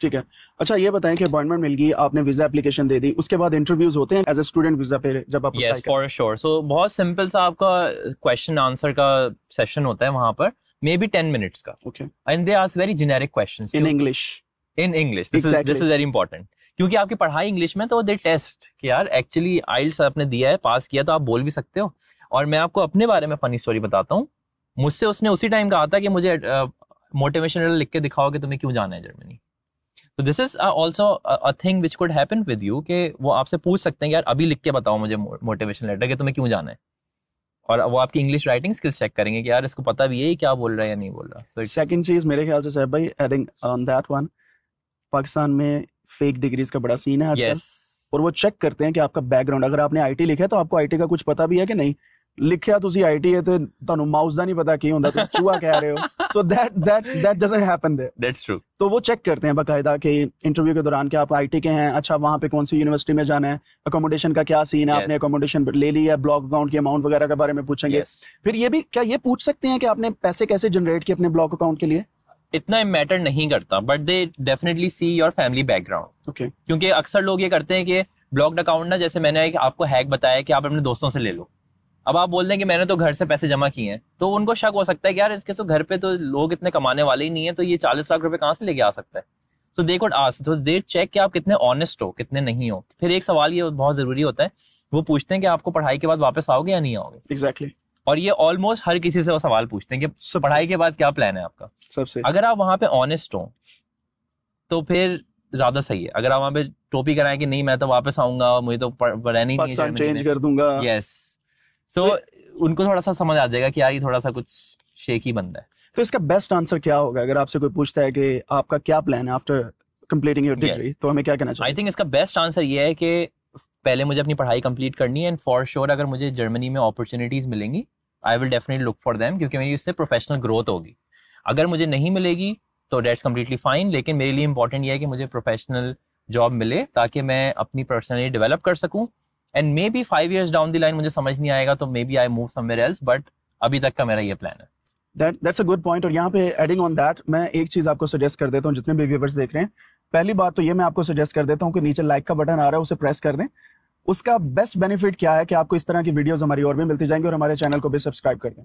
ठीक है। अच्छा ये बताएँ कि अपॉइंटमेंट मिल गई आपने वीज़ा एप्लीकेशन दे दी उसके बाद इंटरव्यूज़ होते हैं एज ए स्टूडेंट वीज़ा पे जब आप यस फॉर श्योर सो बहुत सिंपल सा आपका क्वेश्चन आंसर का सेशन होता है वहाँ पर। मे बी टेन मिनट्स का okay and they ask very generic questions in English in English this is this is very important क्योंकि आपकी पढ़ाई इंग्लिश में तो दे टेस्ट कि यार एक्चुअली आइल्स आपने दिया है पास किया तो आप बोल भी सकते हो। और मैं आपको अपने बारे में फनी स्टोरी बताता हूँ। मुझसे उसने उसी टाइम कहा था कि मुझे मोटिवेशनल लिख के दिखाओ कि तुम्हें क्यों जाना है जर्मनी तो this is also a thing which could happen with you कि वो आपसे पूछ सकते हैं यार अभी लिख के बताओ मुझे मोटिवेशन लेटर कि तुम्हें क्यों जाना है? और वो आपकी इंग्लिश राइटिंग स्किल्स चेक करेंगे कि यार इसको पता भी है क्या बोल रहा है या नहीं बोल रहा। सो सेकंड चीज़ मेरे ख्याल से साहब भाई adding on that one Pakistan में फेक डिग्रीज का बड़ा सीन है आजकल। यस और वो चेक करते हैं कि आपका बैकग्राउंड अगर आपने आईटी लिखा है तो आपको आईटी का कुछ पता भी है कि नहीं? ਲਿਖਿਆ ਤੁਸੀਂ ਆਈਟੀ ਹੈ ਤੇ ਤੁਹਾਨੂੰ ਮਾਊਸ ਦਾ ਨਹੀਂ ਪਤਾ ਕੀ ਹੁੰਦਾ ਤੁਸੀਂ ਚੂਹਾ ਕਹਿ ਰਹੇ हो so that that that doesn't happen there that's true तो वो चेक करते हैं बाकायदा कि इंटरव्यू के दौरान कि आप आईटी के हैं अच्छा वहाँ पे कौन सी यूनिवर्सिटी में जाना है अकोमोडेशन का क्या सीन है Yes. आपने अकोमोडेशन ले लिया है ब्लॉक अकाउंट की अमाउंट वगैरह के बारे में पूछेंगे यस फिर ये भी क्या ये पूछ सकते हैं कि आपने पैसे कैसे जनरेट किए अपने ब्लॉक अकाउंट के लिए इतना मैटर नहीं करता but they definitely see your family background okay क्योंकि अक्सर लोग ये करते हैं कि ब्लॉक्ड अकाउंट ना जैसे मैंने एक आपको हैक बताया कि आप अपने दोस्तों से ले लो अब आप बोल दें कि मैंने तो घर से पैसे जमा किए हैं तो उनको शक हो सकता है कि यार इसके तो घर पे तो लोग इतने कमाने वाले ही नहीं है तो ये चालीस लाख रुपए कहाँ से लेके आ सकता है? सो दे कुड आस्क तो दे चेक कि आप कितने ऑनेस्ट हो कितने नहीं हो। फिर एक सवाल ये बहुत ज़रूरी होता है वो पूछते हैं कि आपको पढ़ाई के बाद वापस आओगे या नहीं आओगे? Exactly exactly. और ये ऑलमोस्ट हर किसी से वो सवाल पूछते हैं कि पढ़ाई के बाद क्या प्लान है आपका? सबसे। अगर आप वहाँ पे ऑनेस्ट हो तो फिर ज़्यादा सही है। अगर आप वहाँ पे टोपी कराएँ कि नहीं मैं तो वापस आऊँगा मुझे तो रहनी नहीं चेंज कर दूँगा। यस सो so, उनको थोड़ा सा समझ आ जाएगा कि यार ये थोड़ा सा कुछ शेक ही बंदा है। तो इसका बेस्ट आंसर क्या होगा? अगर आपसे कोई पूछता है कि आपका क्या प्लान है आफ्टर कंप्लीटिंग योर डिग्री तो हमें क्या कहना चाहिए? आई थिंक इसका बेस्ट आंसर ये है कि पहले मुझे अपनी पढ़ाई कंप्लीट करनी है एंड फॉर श्योर अगर मुझे जर्मनी में अपॉर्चुनिटीज़ मिलेंगी I will definitely look for them क्योंकि मेरी इससे प्रोफेशनल ग्रोथ होगी। अगर मुझे नहीं मिलेगी तो डेट्स कम्प्लीटली फाइन लेकिन मेरे लिए इंपॉर्टेंट ये है कि मुझे प्रोफेशनल जॉब मिले ताकि मैं अपनी पर्सनली डेवलप कर सकूँ and maybe five years down the line मुझे समझ नहीं आएगा तो maybe I move somewhere else but अभी तक का मेरा ये प्लान है। That that's a good point और यहाँ पे एडिंग ऑन दैट मैं एक चीज़ आपको सजेस्ट कर देता हूँ, जितने भी व्यूवर्स देख रहे हैं। पहली बात तो ये मैं आपको सजेस्ट कर देता हूँ कि नीचे लाइक का बटन आ रहा है, उसे प्रेस कर दें। उसका बेस्ट बेनिफिट क्या है कि आपको इस तरह की वीडियोस हमारी और भी मिलती जाएँगी, और हमारे चैनल को भी सब्सक्राइब कर दें।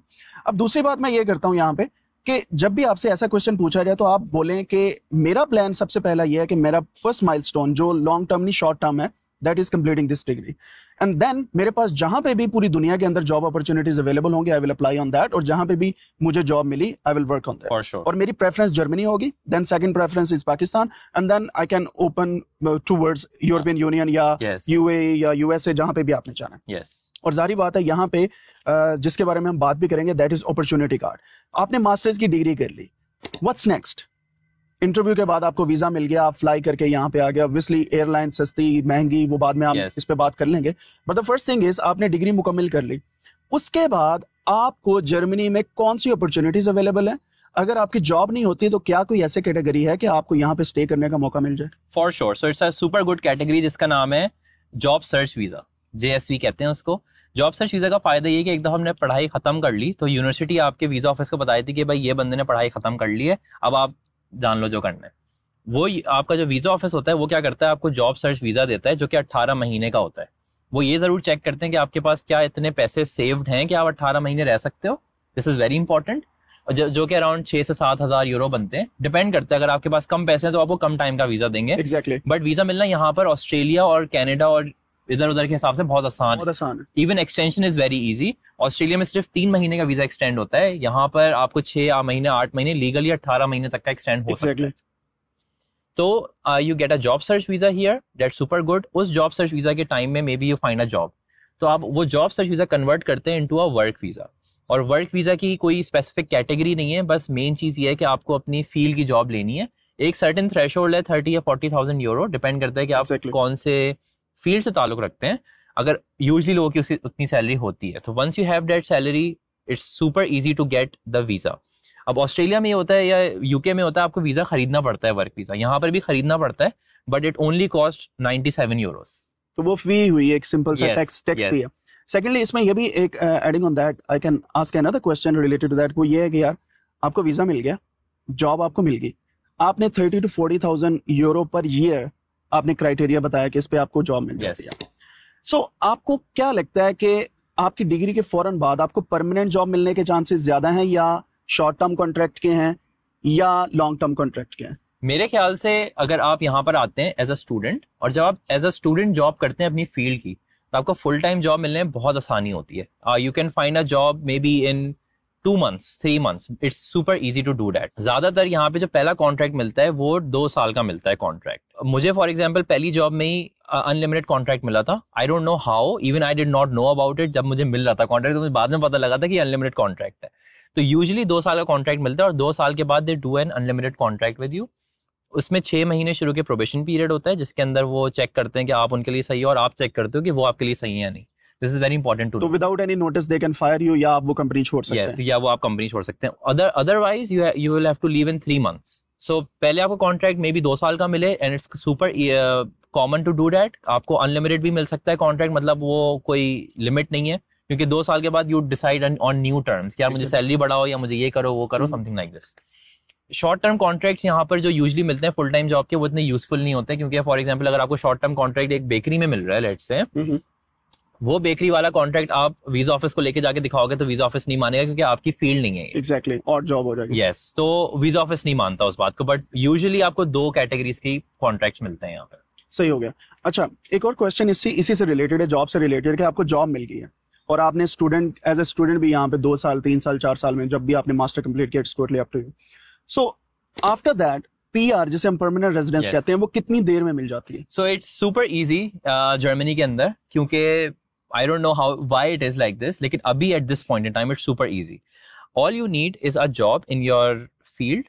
अब दूसरी बात मैं ये करता हूँ यहाँ पे कि जब भी आपसे ऐसा क्वेश्चन पूछा जाए तो आप बोलें कि मेरा प्लान सबसे पहला ये है कि मेरा फ़र्स्ट माइलस्टोन जो लॉन्ग टर्म नहीं शॉर्ट टर्म है that is completing this degree and then मेरे पास जहाँ पे भी पूरी दुनिया के अंदर जॉब अपॉर्चुनिटीज़ अवेलेबल होंगे I will apply on that और जहाँ पे भी मुझे job milli I will work on that और मेरी प्रेफरेंस जर्मनी होगी then second preference is Pakistan and then I can open towards European Union या यूए या यूएसए जहाँ पे भी आपने चाहना है। Yes. और जारी बात है यहाँ पे uh, जिसके बारे में हम बात भी करेंगे दैट इज़ अपॉर्चुनिटी कार्ड आपने मास्टर्स की डिग्री कर ली. व्हाट्स नेक्स्ट इंटरव्यू के बाद आपको वीज़ा मिल गया आप फ्लाई करके यहाँ पे आ गए। ऑब्वियसली एयरलाइन सस्ती महँगी वो बाद में हम yes. इस पे बात कर लेंगे। But the first thing is आपने डिग्री मुकम्मल कर ली। उसके बाद आपको जर्मनी में कौन सी अपॉर्चुनिटीज़ अवेलेबल है? अगर आपकी जॉब नहीं होती तो क्या कोई ऐसे कैटेगरी है कि आपको यहाँ पे स्टे करने का मौका मिल जाए? For sure so it's a super good category जिसका नाम है जॉब सर्च वीज़ा जे कहते हैं उसको। जॉब सर्च वीज़ा का फ़ायदा ये कि एक दफ़ा हमने पढ़ाई खत्म कर ली तो यूनिवर्सिटी आपके वीज़ा ऑफ़िस को बताई थी कि भाई ये बंदे ने पढ़ाई खत्म कर ली है। अब आप जान लो जो करना है। वो आपका जो वीज़ा ऑफ़िस होता है वो क्या करता है? आपको जॉब सर्च वीज़ा देता है जो कि अट्ठारह महीने का होता है। वो ये ज़रूर चेक करते हैं कि आपके पास क्या इतने पैसे सेव्ड हैं कि आप अट्ठारह महीने रह सकते हो। दिस इज़ वेरी इंपॉर्टेंट जो, जो कि अराउंड छह से सात हज़ार यूरो बनते हैं। डिपेंड करता है अगर आपके पास कम पैसे हैं तो आपको कम टाइम का वीज़ा देंगे। एग्जैक्टली बट वीज़ा मिलना यहाँ पर ऑस्ट्रेलिया और कैनेडा और इधर उधर के हिसाब से बहुत आसान बहुत आसान है। Even extension is very easy Australia में सिर्फ़ तीन महीने का वीज़ा एक्सटेंड होता है। यहाँ पर आपको छह महीने आठ महीने लीगली अठारह महीने तक का एक्सटेंड हो exactly. सकता है। तो you get a job search visa here that super good उस जॉब सर्च वीज़ा के टाइम में maybe you find a job तो आप वो जॉब सर्च वीज़ा कन्वर्ट करते हैं इनटू अ वर्क वीज़ा और वर्क वीज़ा की कोई स्पेसिफिक कैटेगरी नहीं है। बस मेन चीज़ ये है कि आपको अपनी फ़ील्ड की जॉब लेनी है। एक सर्टेन थ्रेश है थर्टी या फोर्टी थाउज़ेंड यूरो डिपेंड करता है कि आप exactly. कौन से फ़ील्ड से ताल्लुक रखते हैं अगर यूजली लोगों की उसकी उतनी सैलरी होती है तो once you have that salary it's super easy to get the visa अब ऑस्ट्रेलिया में ये होता है या यूके में होता है आपको वीज़ा खरीदना पड़ता है वर्क वीज़ा यहाँ पर भी खरीदना पड़ता है but it only cost ninety seven euros तो वो फ़ी हुई एक सिंपल सा टैक्स टैक्स फ़ी है. सेकेंडली इसमें ये भी एक adding on that I can ask another question related to that वो ये है कि यार आपको वीज़ा मिल गया जॉब आपको मिल गई. आपने thirty to forty thousand euro per year आपने क्राइटेरिया बताया कि इस पे आपको जॉब मिल जाती है। सो आपको क्या लगता है कि आपकी डिग्री के फ़ौरन बाद आपको परमानेंट जॉब मिलने के चांसेस ज़्यादा हैं या शॉर्ट टर्म कॉन्ट्रैक्ट के हैं या लॉन्ग टर्म कॉन्ट्रैक्ट के हैं? मेरे ख्याल से अगर आप यहाँ पर आते हैं एज अ स्टूडेंट और जब आप एज अ स्टूडेंट जॉब करते हैं अपनी फ़ील्ड की तो आपको फुल टाइम जॉब मिलने में बहुत आसानी होती है। You can find a job maybe in two months three months it's super easy to do that ज़्यादातर यहाँ पे जो पहला कॉन्ट्रैक्ट मिलता है, वो दो साल का मिलता है कॉन्ट्रैक्ट मुझे फॉर एग्ज़ाम्पल पहली जॉब में ही अनलिमिटेड कॉन्ट्रैक्ट मिला था. I don't know how even I did not know about it जब मुझे मिल रहा था कॉन्ट्रैक्ट तो मुझे बाद में पता लगा था कि अनलिमिटेड कॉन्ट्रैक्ट है. तो यूजली दो साल का कॉन्ट्रैक्ट मिलता है और दो साल के बाद they do an unlimited contract with you उसमें छह महीने शुरू के प्रोबेशन पीरियड होता है, जिसके अंदर वो चेक करते हैं कि आप उनके लिए सही है और आप चेक करते हो कि वो आपके लिए सही है या नहीं. This is very important to तो without any notice they can fire you या आप वो कंपनी छोड़ सकते yes, हैं? या वो आप कंपनी छोड़ सकते हैं. Other otherwise you you will have to leave in three months so पहले आपको कॉन्ट्रैक्ट मे बी दो साल का मिले and it's super common to do that आपको अनलिमिटेड भी मिल सकता है कॉन्ट्रैक्ट मतलब वो कोई लिमिट नहीं है. क्योंकि दो साल के बाद you decide on new terms क्या मुझे सैलरी बढ़ाओ या मुझे ये करो वो करो something like this short term contracts यहाँ पर जो यूजली मिलते हैं फुल टाइम जॉब के वो इतने यूजफुल नहीं होते क्योंकि फॉर एग्ज़ाम्पल अगर आपको शॉर्ट टर्म कॉन्ट्रैक्ट एक बेकरी में मिल रहा है लेट्स से वो बेकरी वाला कॉन्ट्रैक्ट आप वीज़ा ऑफ़िस को लेके जाके दिखाओगे तो वीज़ा ऑफ़िस नहीं मानेगा क्योंकि आपकी फ़ील्ड नहीं है एग्जैक्टली और जॉब हो जाएगी। यस तो वीज़ा ऑफ़िस नहीं मानता उस बात को बट यूजुअली आपको दो कैटेगरीज की कॉन्ट्रैक्ट मिलते हैं यहाँ पे। सही हो गया। अच्छा एक और क्वेश्चन इसी इसी से रिलेटेड है जॉब से रिलेटेड कि आपको जॉब मिल गई है और आपने स्टूडेंट एज ए स्टूडेंट भी यहाँ पे दो साल तीन साल चार साल में जब भी आपने मास्टर कंप्लीट किया it's totally up to you so after that PR जिसे हम परमानेंट रेजिडेंस Yes. कहते हैं वो कितनी देर में मिल जाती है? So it's super easy Germany के अंदर क्योंकि I don't know how why it is like this लेकिन अभी at this point in time it's super easy all you need is a job in your field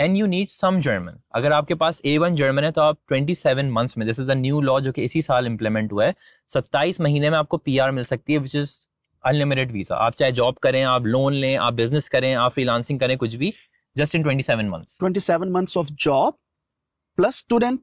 and you need some German अगर आपके पास A one German है तो आप 27 months में this is a new law जो कि इसी साल इंप्लीमेंट हुआ है 27 महीने में आपको पी आर मिल सकती है विच इज़ अनलिमिटेड वीज़ा आप चाहे जॉब करें, आप लोन लें, आप बिज़नेस करें, आप फ्रीलांसिंग करें, कुछ भी just in twenty 27 months 27 months of job plus student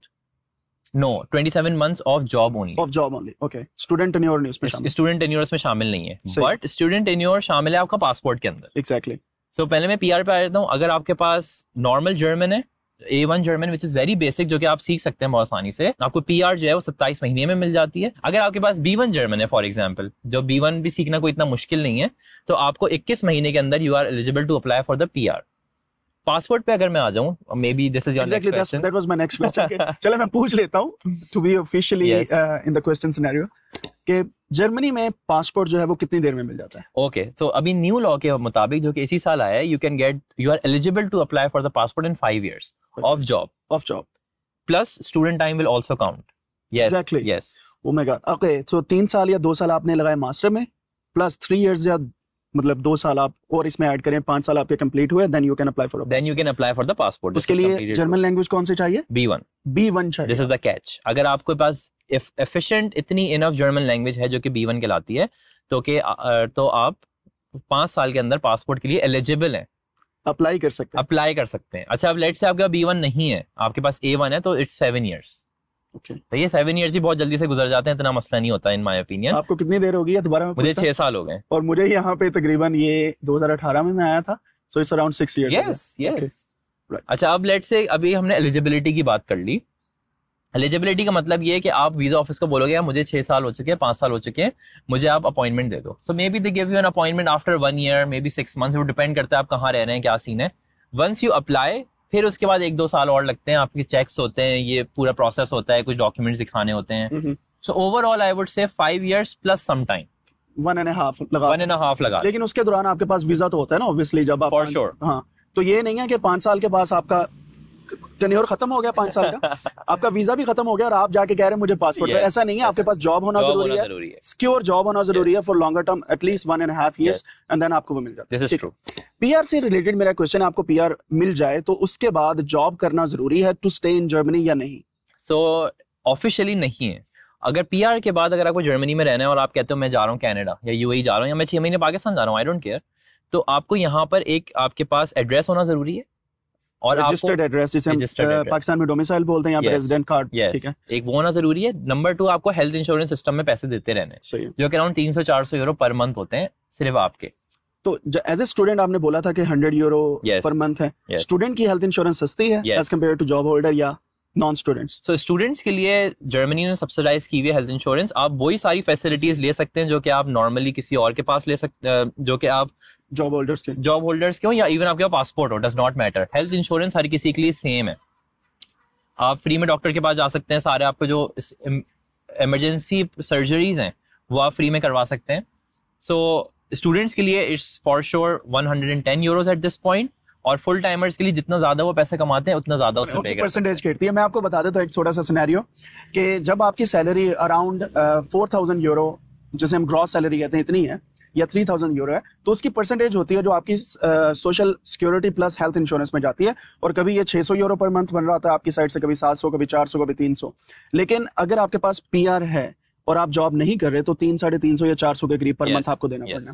no 27 months of job only of job only. Okay. Student tenure नहीं उसमें स्टूडेंट टेन्योर में शामिल नहीं है। बट स्टूडेंट टेन्योर शामिल है आपका पासपोर्ट के अंदर। Exactly. सो so, पहले मैं पीआर पे आ जाता हूँ। अगर आपके पास नॉर्मल जर्मन है A one German which is very basic जो कि आप सीख सकते हैं बहुत आसानी से आपको पी आर जो है वो सत्ताईस महीने में मिल जाती है। अगर आपके पास बी वन जर्मन है फॉर एग्ज़ाम्पल जो बी वन भी सीखना कोई इतना मुश्किल नहीं है तो आपको इक्कीस महीने के अंदर you are eligible to apply for the PR passport पे अगर मैं आ जाऊँ maybe this is your exactly that's that was my next question. कि चलो मैं पूछ लेता हूँ be officially Yes. uh, in the question कि जर्मनी में पासपोर्ट जो है वो कितनी देर में मिल जाता है? ओके तो अभी न्यू लॉ के मुताबिक जो कि इसी साल आया है you can get you are eligible to apply for the passport in five years of job of job plus student time will also count yes Exactly. Yes oh my god okay so तीन साल या दो साल आपने लगाए master में plus three years या मतलब दो साल आप और इसमें ऐड करें पाँच साल आपके कंप्लीट हुए then you can apply for then you can apply for the passport उसके लिए जर्मन लैंग्वेज कौन सी चाहिए? B one B one this is the catch अगर आपके पास एफिशिएंट इतनी इनफ जर्मन लैंग्वेज है जो कि बी वन कहलाती है तो कि तो आप पाँच साल के अंदर पासपोर्ट के लिए एलिजिबल हैं। अप्लाई कर सकते हैं। अप्लाई कर सकते हैं। अच्छा अब लेट से आपका बी वन नहीं है आपके पास ए वन है तो इट्स सेवन ईयर्स तो ये सेवन ईयर्स भी बहुत जल्दी से गुजर जाते हैं इतना मसला नहीं होता इन माय ओपिनियन आपको कितनी देर होगी या दोबारा मुझे छह साल हो गए। और मुझे यहाँ पे तकरीबन ये 2018 में मैं आया था so it's around six years yes yes अच्छा अब लेट से अभी हमने एलिजिबिलिटी की बात कर ली। एलिजिबिलिटी का मतलब ये है कि आप वीज़ा ऑफ़िस को बोलोगे यार मुझे छह साल हो चुके हैं पाँच साल हो चुके हैं मुझे आप अपॉइंटमेंट दे दो। So maybe they give you an appointment after one year maybe six month वो डिपेंड करता है आप कहाँ रह रहे हैं क्या सीन है। वंस यू अप्लाई फिर उसके बाद एक दो साल और लगते हैं आपके चेक्स होते हैं ये पूरा प्रोसेस होता है कुछ डॉक्यूमेंट्स दिखाने होते हैं। So overall I would say five years plus some time one and half लगा। वन एंड हाफ़ लगा। लेकिन उसके दौरान आपके पास वीज़ा तो होता है ना ऑब्वियसली जब आप श्योर sure. हाँ तो ये नहीं है कि पाँच साल के पास आपका टेन्योर खत्म हो गया पाँच साल का। आपका वीज़ा भी खत्म हो गया और आप जाके कह रहे हैं मुझे पासपोर्ट Yes. ऐसा नहीं है आपके पास जॉब होना ज़रूरी है। सिक्योर जॉब होना ज़रूरी है for longer term at least one and half years and then आपको वो मिल जाता है। पीआर से रिलेटेड मेरा क्वेश्चन है आपको पीआर मिल जाए तो उसके बाद जॉब करना ज़रूरी है टू स्टे इन जर्मनी या नहीं? सो ऑफिशियली नहीं है। अगर पीआर के बाद अगर आपको जर्मनी में रहना है और आप कहते हो मैं जा रहा हूँ कनाडा या यूएई जा रहा हूँ या मैं छह महीने पाकिस्तान जा रहा हूँ आई डोंट केयर तो आपको यहाँ पर एक आपके पास एड्रेस होना ज़रूरी है। और रजिस्टर्ड एड्रेस जिसे हम. पाकिस्तान में डोमिसाइल बोलते हैं यहाँ पे रेजिडेंट कार्ड ठीक है? एक वो होना ज़रूरी है। नंबर टू आपको हेल्थ इंश्योरेंस सिस्टम में पैसे देते रहने। जो कि अराउंड तीन सौ चार सौ यूरो पर मंथ होते हैं सिर्फ़ आपके। तो एज ए स्टूडेंट आपने बोला था कि हंड्रेड यूरो पर मंथ है। स्टूडेंट की हेल्थ इंश्योरेंस सस्ती है as compare to job holder या नॉन स्टूडेंट्स सो स्टूडेंट्स के लिए जर्मनी ने सब्सिडाइज की हुई हेल्थ इंश्योरेंस आप वही सारी फैसिलिटीज़ ले सकते हैं जो कि आप नॉर्मली किसी और के पास ले सकते जो कि आप जॉब होल्डर्स के। जॉब होल्डर्स के हो या इवन आपके पासपोर्ट हो does not matter health insurance हर किसी के लिए सेम है। आप फ्री में डॉक्टर के पास जा सकते हैं सारे आपको जो इमरजेंसी सर्जरीज हैं वो आप फ्री में करवा सकते हैं। सो स्टूडेंट्स के लिए it's for sure 110 euros at this point और फुल टाइमर्स के लिए जितना ज़्यादा वो पैसे कमाते हैं, उतना ज़्यादा उसमें परसेंटेज खेलती है। मैं आपको बता देता हूँ एक छोटा सा सिनेरियो कि जब आपकी salary around four thousand euro जिसे हम ग्रॉस सैलरी कहते हैं, इतनी है, या थ्री थाउज़ेंड यूरो है तो उसकी परसेंटेज होती है जो आपकी social security plus health insurance में जाती है। और कभी ये 600 यूरो पर मंथ बन रहा था आपकी साइड से कभी 700 कभी 400 कभी 300 लेकिन अगर आपके पास पीआर है और आप जॉब नहीं कर रहे तो तीन साढ़े तीन सौ या चार सौ के करीब पर Yes, मंथ आपको देना yes. पड़ना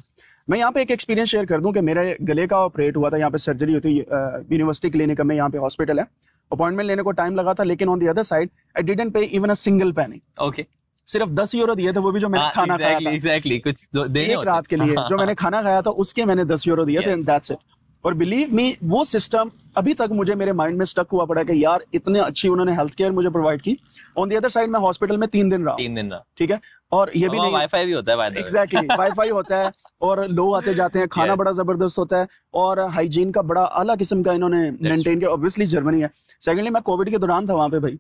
मैं यहाँ पे एक एक्सपीरियंस शेयर कर दूँ कि मेरे गले का ऑपरेट हुआ था यहाँ पे सर्जरी होती यूनिवर्सिटी क्लिनिक में यहाँ पे हॉस्पिटल है। अपॉइंटमेंट लेने को टाइम लगा था लेकिन on the other side I didn't pay even a single penny okay सिर्फ़ दस यूरो दिए थे वो भी जो मैंने खाना खाया था। कुछ एक रात के लिए जो मैंने खाना खाया था उसके मैंने दस यूरो दिए थे दैट्स इट और बिलीव मी वो सिस्टम अभी तक मुझे मेरे माइंड में स्टक हुआ पड़ा है कि यार इतने अच्छी उन्होंने हेल्थ केयर मुझे प्रोवाइड की। ऑन द अदर साइड मैं हॉस्पिटल में तीन दिन रहा तीन दिन रहा। ठीक है? और ये भी नहीं वाईफाई भी होता है एग्जैक्टली वाईफाई होता है और लोग आते जाते हैं खाना Yes. बड़ा ज़बरदस्त होता है और हाइजीन का बड़ा आला किस्म का इन्होंने मेंटेन किया। ऑब्वियसली जर्मनी है। सेकेंडली मैं कोविड के दौरान था वहाँ पे भाई।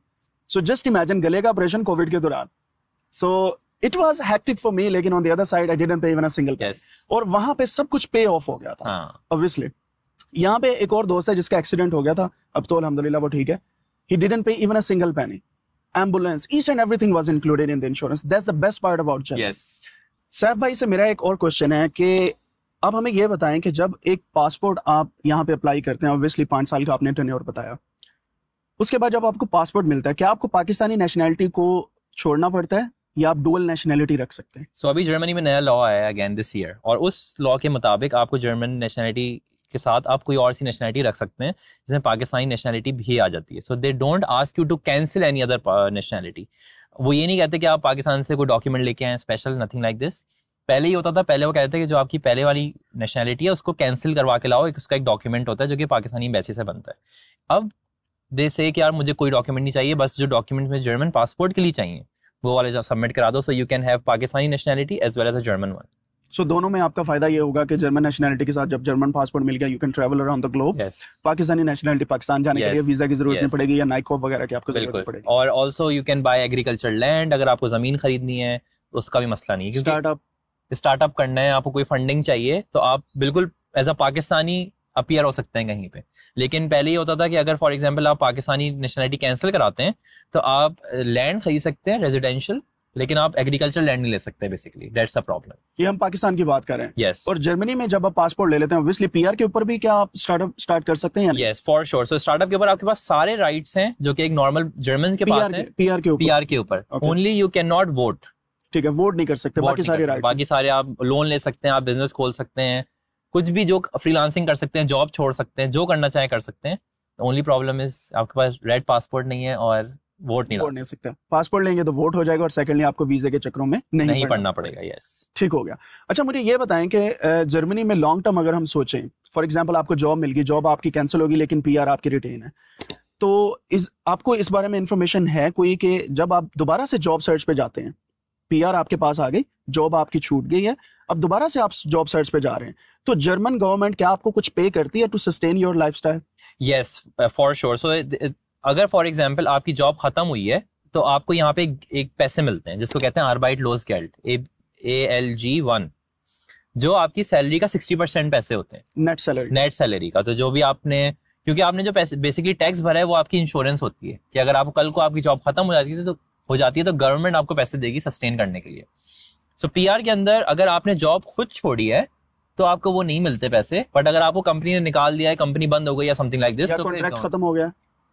सो जस्ट इमेजिन गले का ऑपरेशन कोविड के दौरान। So it was hectic for me लेकिन on the other side I didn't pay even a single. और वहाँ पे सब कुछ पे ऑफ़ हो गया था हाँ। ऑब्वियसली यहाँ पे एक और दोस्त है जिसका एक्सीडेंट हो गया था। अब तो अल्हम्दुलिल्लाह वो ठीक है। He didn't pay even a single penny. Ambulance each and everything was included in the insurance that's the best part about yes Saif भाई से मेरा एक और क्वेश्चन है कि अब हमें ये बताएँ कि जब एक पासपोर्ट आप यहाँ पे अप्लाई करते हैं ऑब्वियसली पाँच साल का आपने टेन्योर बताया। उसके बाद जब आपको पासपोर्ट मिलता है क्या आपको पाकिस्तानी नेशनैलिटी को छोड़ना पड़ता है या आप डुअल नेशनैलिटी रख सकते हैं? सो so, अभी जर्मनी में नया लॉ आया अगेन दिस ईयर और उस लॉ के मुताबिक आपको जर्मन नेशनैलिटी के साथ आप कोई और सी नेशनैलिटी रख सकते हैं, जिसमें पाकिस्तानी नेशनैलिटी भी आ जाती है। So they don't ask you to cancel any other nationality वो ये नहीं कहते कि आप पाकिस्तान से कोई डॉक्यूमेंट लेके आए स्पेशल नथिंग लाइक दिस पहले ही होता था, पहले वो कहते थे कि जो आपकी पहले वाली नेशनैलिटी है, उसको कैंसिल करवा के लाओ, एक उसका एक डॉक्यूमेंट होता है, जो कि पाकिस्तानी एम्बेसी से बनता है। अब दे से कि यार मुझे कोई डॉक्यूमेंट नहीं चाहिए, बस जो डॉक्यूमेंट में जर्मन पासपोर्ट के लिए चाहिए, वो वाले सबमिट करा दो so you can have Pakistani nationality as well as a German one so दोनों में आपका फ़ायदा ये होगा कि जर्मन नेशनैलिटी के साथ जब जर्मन पासपोर्ट मिल गया you can travel around the globe Pakistani nationality Pakistan जाने के लिए वीज़ा की ज़रूरत नहीं yes. पड़ेगी या नाइकॉफ वगैरह की आपको ज़रूरत पड़ेगी। और also you can buy agriculture land अगर आपको ज़मीन खरीदनी है उसका भी मसला नहीं है स्टार्टअप स्टार्टअप करना है आपको कोई फंडिंग चाहिए तो आप बिल्कुल एज अ पाकिस्तानी अपियर हो सकते हैं कहीं पे। लेकिन पहले ये होता था कि अगर फॉर एग्जांपल आप पाकिस्तानी नेशनलिटी कैंसिल कराते हैं तो आप लैंड खरीद सकते हैं रेजिडेंशियल लेकिन आप एग्रीकल्चर लैंड नहीं ले सकते बेसिकली दैट्स अ प्रॉब्लम ये हम पाकिस्तान की बात कर। रहे हैं यस और जर्मनी में जब आप पासपोर्ट ले लेते हैं ऑब्वियसली पीआर के ऊपर भी क्या आप स्टार्टअप स्टार्ट कर सकते हैं yes for sure so startup के ऊपर आपके पास सारे राइट्स हैं जो कि एक नॉर्मल जर्मन के पास हैं। पीआर के ऊपर। पीआर के ऊपर. Only you can not vote ठीक है वोट नहीं कर सकते बाकी सारे। राइट्स बाकी सारे आप लोन ले सकते हैं आप बिज़नेस खोल सकते हैं। कुछ भी जो फ्रीलांसिंग कर सकते हैं जॉब छोड़ सकते हैं जो करना चाहे कर सकते हैं। ओनली प्रॉब्लम इज़ आपके पास रेड पासपोर्ट नहीं है और वोट नहीं वोट नहीं सकते। पासपोर्ट लेंगे तो वोट हो जाएगा और सेकंडली आपको वीजे के चक्रों में नहीं, नहीं पढ़ना पड़ेगा। यस ठीक हो गया। अच्छा मुझे ये बताएँ कि जर्मनी में लॉन्ग टर्म अगर हम सोचें फॉर एग्जांपल आपको जॉब मिल गई जॉब आपकी कैंसिल होगी लेकिन पीआर आपकी रिटेन है। तो इस आपको इस बारे में इंफॉर्मेशन है कोई कि जब आप दोबारा से जॉब सर्च पे जाते हैं पीआर आपके पास आ गई जॉब आपकी छूट गई है अब दोबारा से आप जॉब सर्च पे जा रहे हैं तो जर्मन गवर्नमेंट क्या आपको कुछ पे करती है to sustain your lifestyle yes for sure so अगर फॉर एग्ज़ाम्पल आपकी जॉब खत्म हुई है तो आपको यहाँ पे एक, एक पैसे मिलते हैं जिसको कहते हैं आर्बाइट लोस गेल्ट ए एल जी वन जो आपकी सैलरी का सिक्सटी परसेंट पैसे होते हैं। नेट सैलरी नेट सैलरी का तो जो भी आपने क्योंकि आपने जो पैसे बेसिकली टैक्स भरा है वो आपकी इंश्योरेंस होती है कि अगर आपको कल को आपकी जॉब खत्म हो जाती है तो हो जाती है तो गवर्नमेंट आपको पैसे देगी सस्टेन करने के लिए। सो so, पीआर के अंदर अगर आपने जॉब खुद छोड़ी है तो आपको वो नहीं मिलते पैसे बट अगर आपको कंपनी ने निकाल दिया है कंपनी बंद हो गई या समथिंग लाइक दिस तो खत्म हो गया।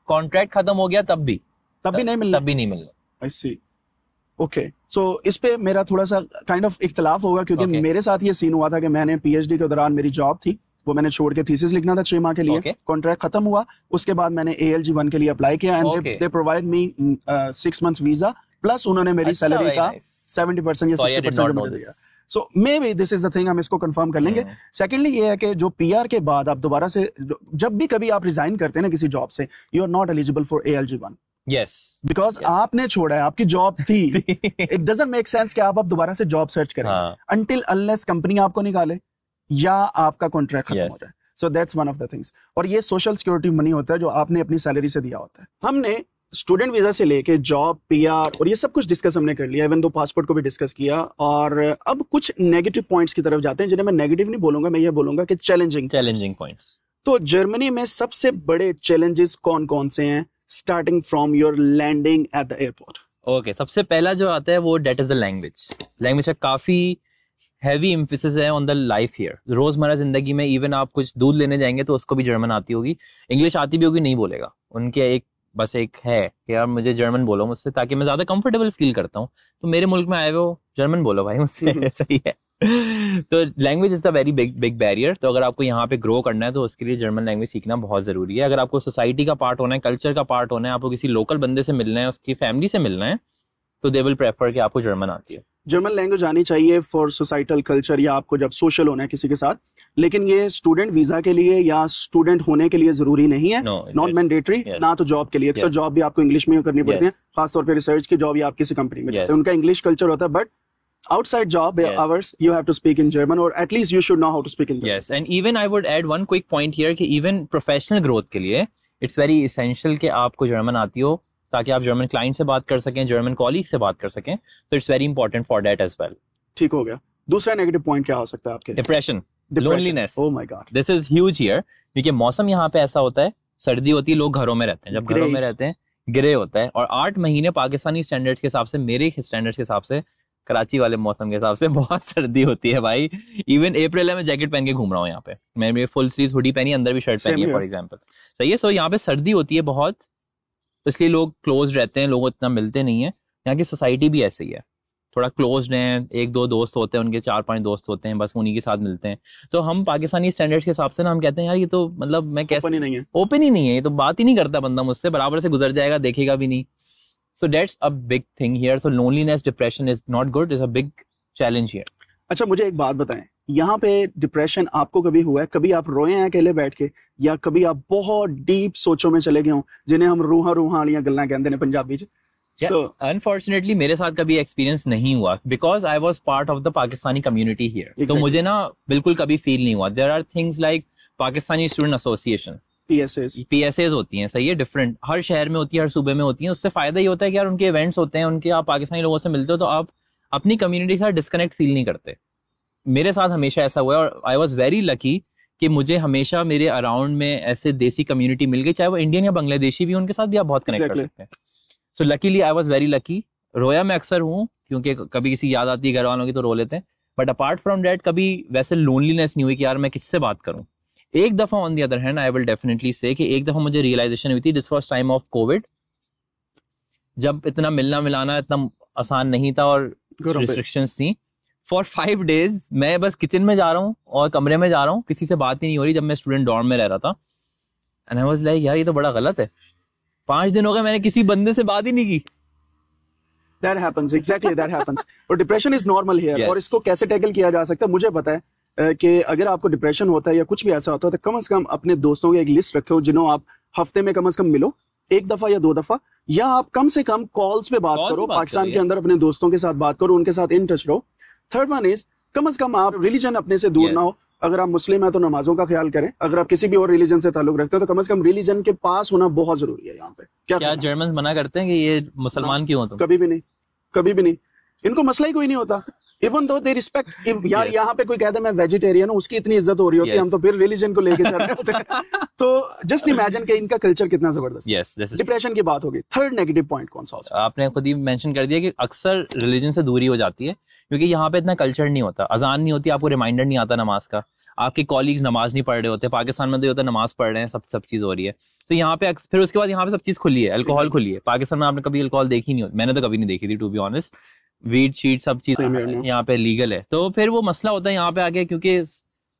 कॉन्ट्रैक्ट खत्म हो गया तब भी। तब भी नहीं मिलना। तब भी नहीं मिलना। आई सी ओके सो इस पे मेरा थोड़ा सा काइंड ऑफ़ इख्तलाफ होगा क्योंकि Okay. मेरे साथ ये सीन हुआ था कि मैंने पीएचडी के दौरान मेरी जॉब थी वो मैंने छोड़ के थीसिस लिखना था छह माह के लिए। Okay. कॉन्ट्रैक्ट खत्म हुआ उसके बाद मैंने ए एल जी वन के लिए अप्लाई किया and they provide me six months visa plus उन्होंने मेरी अच्छा, सैलरी very का सेवेंटी परसेंट या sixty percent this. So maybe this is the thing हम इसको कंफर्म कर लेंगे। सेकेंडली ये है कि जो पीआर के बाद आप दोबारा से जब भी कभी आप रिजाइन करते हैं ना किसी जॉब से you are not eligible for ALG one yes. Because Yes. आपने छोड़ा है आपकी जॉब थी। इट डजंट मेक सेंस कि आप अब दोबारा से जॉब सर्च करें हाँ। अंटिल अनलेस कंपनी आपको निकाले या आपका कॉन्ट्रैक्ट खत्म Yes. हो जाए। So that's one of the things और ये सोशल सिक्योरिटी मनी होता है जो आपने अपनी सैलरी से दिया होता है। हमने स्टूडेंट वीज़ा से लेके जॉब पीआर और ये सब कुछ डिस्कस हमने कर लिया इवन दो पासपोर्ट को भी डिस्कस किया। और अब कुछ नेगेटिव पॉइंट्स की तरफ़ जाते हैं जिन्हें मैं नेगेटिव नहीं बोलूँगा मैं ये बोलूँगा कि चैलेंजिंग चैलेंजिंग पॉइंट्स तो जर्मनी में सबसे बड़े चैलेंजेस कौन कौन से हैं? Starting from your landing at the airport okay सबसे पहला जो आता है वो that is the language language का काफ़ी हैवी एम्फेसिस है ऑन द लाइफ हियर रोज़मर्रा ज़िंदगी में इवन आप कुछ दूध लेने जाएँगे तो उसको भी जर्मन आती होगी। इंग्लिश आती भी होगी नहीं बोलेगा। उनके एक बस एक है कि यार मुझे जर्मन बोलो मुझसे ताकि मैं ज़्यादा कंफर्टेबल फील करता हूँ। तो मेरे मुल्क में आए हुए हो जर्मन बोलो भाई मुझसे सही है। तो language is the very big big barrier तो अगर आपको यहाँ पे ग्रो करना है तो उसके लिए जर्मन लैंग्वेज सीखना बहुत ज़रूरी है। अगर आपको सोसाइटी का पार्ट होना है कल्चर का पार्ट होना है आपको किसी लोकल बंदे से मिलना है उसकी फैमिली से मिलना है तो दे विल प्रेफर कि आपको जर्मन आती है। जर्मन लैंग्वेज आनी चाहिए फॉर सोसाइटल कल्चर या आपको जब सोशल होना है किसी के साथ लेकिन ये स्टूडेंट वीज़ा के लिए या स्टूडेंट होने के लिए ज़रूरी नहीं है नॉट yes. Mandatory Yes. ना तो जॉब के लिए अक्सर Yes. जॉब भी आपको इंग्लिश में करनी पड़ती है खासतौर पे रिसर्च की जॉब या आप किसी कंपनी में Yes. जाते हैं उनका इंग्लिश कल्चर होता है but outside job Yes. hours you have to speak in german or at least you should know how to speak in german yes and even i would add one quick point here कि even professional growth के लिए it's very essential कि आपको German आती हो ताकि आप German client से बात कर सकें जर्मन कॉलीग से बात कर सकें तो it's very important for that as well ठीक हो गया। दूसरा नेगेटिव पॉइंट क्या हो सकता है आपके? Depression loneliness. oh my god. This is huge here क्योंकि मौसम यहाँ पे ऐसा होता है सर्दी होती है लोग घरों में रहते हैं। जब घरों में रहते हैं ग्रे होता है। और आठ महीने पाकिस्तानी स्टैंडर्ड्स के हिसाब से मेरे स्टैंडर्ड्स के हिसाब से कराची वाले मौसम के हिसाब से बहुत सर्दी होती है भाई। इवन अप्रैल में मैं जैकेट पहन के घूम रहा हूँ यहाँ पे। मैंने फुल स्लीव हुडी पहनी अंदर भी शर्ट पहनी है फॉर एग्ज़ाम्पल सही है सो यहाँ पे सर्दी होती है बहुत इसलिए लोग क्लोज रहते हैं लोग इतना मिलते नहीं है। यहाँ की सोसाइटी भी ऐसी ही है। थोड़ा क्लोज हैं एक दो दोस्त होते हैं उनके चार पाँच दोस्त होते हैं बस उन्हीं के साथ मिलते हैं। तो हम पाकिस्तानी स्टैंडर्ड्स के हिसाब से ना हम कहते हैं यार ये तो मतलब मैं कैसे ओपन ही नहीं है। ओपन ही नहीं है ये तो बात ही नहीं करता बंदा मुझसे बराबर से गुजर जाएगा देखेगा भी नहीं। So that's a big thing here so loneliness depression is not good is a big challenge here अच्छा मुझे एक बात बताएँ। यहाँ पे डिप्रेशन आपको कभी हुआ है? कभी आप रोए हैं अकेले बैठ के? या कभी आप बहुत डीप सोचों में चले गए हो जिन्हें हम रूहा रूहा वालियाँ गल्ला कहते हैं पंजाबी च? Yeah. So, अनफॉर्चुनेटली मेरे साथ कभी एक्सपीरियंस नहीं हुआ because I was part of the Pakistani community here तो मुझे ना बिल्कुल कभी फील नहीं हुआ। There are things like Pakistani student association P S A होती हैं सही है? डिफरेंट हर शहर में होती है हर सूबे में होती है। उससे फ़ायदा ये होता है कि यार उनके इवेंट्स होते हैं उनके आप पाकिस्तानी लोगों से मिलते हो तो आप अपनी कम्युनिटी के साथ डिस्कनेक्ट फील नहीं करते। मेरे साथ हमेशा ऐसा हुआ और आई वॉज़ वेरी लकी कि मुझे हमेशा मेरे अराउंड में ऐसे देसी कम्युनिटी मिल गई चाहे वो इंडियन या बांग्लादेशी भी उनके साथ भी आप बहुत कनेक्ट कर Exactly. सकते हैं। So luckily I was very lucky रोया मैं अक्सर हूँ क्योंकि कभी किसी याद आती है घर वालों की तो रो लेते हैं। बट अपार्ट फ्रॉम डैट कभी वैसे लोनलीनेस नहीं हुई कि यार मैं किससे बात करूँ। एक दफ़ा on the other hand I will definitely say कि एक दफ़ा मुझे रियलाइजेशन हुई थी this was time of covid जब इतना मिलना मिलाना इतना आसान नहीं था और। रिस्ट्रिक्शंस थी फॉर फाइव डेज़ मैं बस किचन में जा रहा हूँ और कमरे में जा रहा हूँ। किसी से बात ही नहीं हो रही जब मैं स्टूडेंट डॉर्म में रह रहा था। एंड आई वाज लाइक यार ये तो बड़ा गलत है। पाँच दिन हो गए मैंने किसी बंदे से बात ही नहीं की। That happens. Exactly that happens. और depression is normal here Yes. और इसको कैसे टैकल किया जा सकता है? मुझे पता है कि अगर आपको डिप्रेशन होता है या कुछ भी ऐसा होता है तो कम से कम अपने दोस्तों की एक लिस्ट रखो जिन्हों आप हफ़्ते में कम से कम मिलो। एक दफ़ा या दो दफ़ा या आप कम से कम कॉल्स पे बात Calls करो बात पाकिस्तान के अंदर अपने दोस्तों के साथ बात करो उनके साथ इन टच रहो। थर्ड वन इज़ कम अज कम आप रिलीजन अपने से दूर Yes. ना हो। अगर आप मुस्लिम है तो नमाजों का ख्याल करें। अगर आप किसी भी और रिलीजन से ताल्लुक रखते हो तो कम अज कम रिलीजन के पास होना बहुत ज़रूरी है यहाँ पे। क्या क्या जर्मन मना करते हैं कि ये मुसलमान क्यों हो? तुम कभी भी नहीं। कभी भी नहीं। इनको मसला ही कोई नहीं होता। इवन दो दे रिस्पेक्ट यार Yes. यहाँ पे कोई कहता है मैं वेजिटेरियन हूँ उसकी इतनी इज़्ज़त हो रही होती है हम तो फिर रिलीजन को लेके चल रहे होते हैं. तो जस्ट इमेजिन कि इनका कल्चर कितना ज़बरदस्त यस दिस डिप्रेशन की बात होगी। थर्ड नेगेटिव पॉइंट कौन सा हो सकता आपने खुद ही मेंशन कर दिया कि अक्सर रिलीजन से दूरी हो जाती है क्योंकि यहाँ पे इतना कल्चर नहीं होता। अजान नहीं होती आपको रिमाइंडर नहीं आता नमाज़ का। आपके कॉलीग्स नमाज़ नहीं पढ़ रहे होते। पाकिस्तान में तो होता है नमाज़ पढ़ रहे हैं सब सब चीज़ हो रही है। तो यहाँ पे फिर उसके बाद यहाँ पे सब चीज़ खुली है अल्कोहल खुली है। पाकिस्तान में आपने कभी अल्कोहल देखी नहीं होती मैंने तो कभी नहीं देखी थी टू बी ऑनेस्ट वीट शीट सब चीज़. यहाँ पे लीगल है। तो फिर वो मसला होता है यहाँ पे आके क्योंकि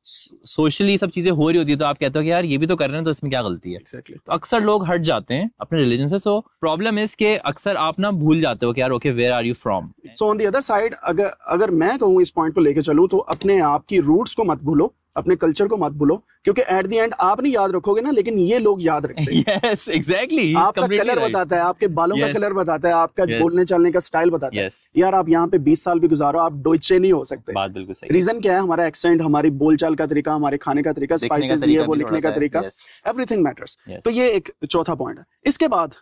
सोशली सब चीज़ें हो रही होती है तो आप कहते हो कि यार ये भी तो कर रहे हैं तो इसमें क्या गलती है? Exactly. तो अक्सर लोग हट जाते हैं अपने रिलीजन से सो प्रॉब्लम इज़ के अक्सर आप ना भूल जाते हो कि यार okay where are you from so on the other side अगर अगर मैं कहूँ इस पॉइंट को लेकर चलूँ तो अपने आप की रूट्स को मत भूलो। अपने कल्चर को मत भूलो क्योंकि एट द एंड आप नहीं याद रखोगे ना लेकिन ये लोग याद रखते हैं। यस एग्जैक्टली आपका कलर right. बताता है आपके बालों yes. का कलर बताता है आपका Yes. बोलने चलने का स्टाइल बताता है। यस यार आप यहाँ पे 20 साल भी गुजारो आप डोइचे नहीं हो सकते। बात बिल्कुल सही रीजन क्या है? हमारा एक्सेंट हमारी बोलचाल का तरीका हमारे खाने का तरीका स्पाइसेस ये वो लिखने का तरीका yes. एवरीथिंग मैटर्स तो ये एक चौथा पॉइंट है। इसके बाद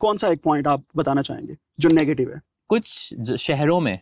कौन सा एक पॉइंट आप बताना चाहेंगे जो नेगेटिव है? कुछ शहरों में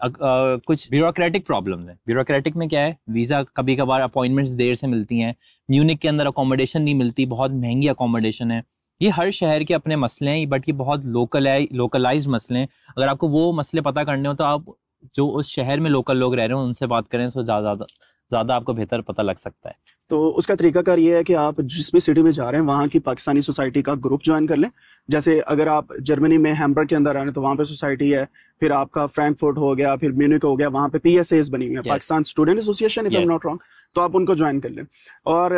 कुछ ब्यूरोक्रेटिक प्रॉब्लम है। ब्यूरोक्रेटिक में क्या है? वीज़ा कभी कभार अपॉइंटमेंट्स देर से मिलती हैं। म्यूनिक के अंदर अकोमोडेशन नहीं मिलती, बहुत महँगी अकोमोडेशन है। ये हर शहर के अपने मसले हैं बट ये बहुत लोकल है लोकलाइज मसले हैं। अगर आपको वो मसले पता करने हो तो आप जो उस शहर में लोकल लोग रह रहे हो उनसे बात करें तो ज़्यादा ज़्यादा आपको बेहतर पता लग सकता है। तो उसका तरीकाकार ये है कि आप जिस भी सिटी में जा रहे हैं वहाँ की पाकिस्तानी सोसाइटी का ग्रुप ज्वाइन कर लें। जैसे अगर आप जर्मनी में हैम्बर्ग के अंदर आ रहे हैं तो वहाँ पे सोसाइटी है फिर आपका फ्रैंकफर्ट हो गया फिर म्यूनिक हो गया वहाँ पे पीएसएस बनी हुई है Pakistan student association if I am not wrong तो आप उनको ज्वाइन कर लें। और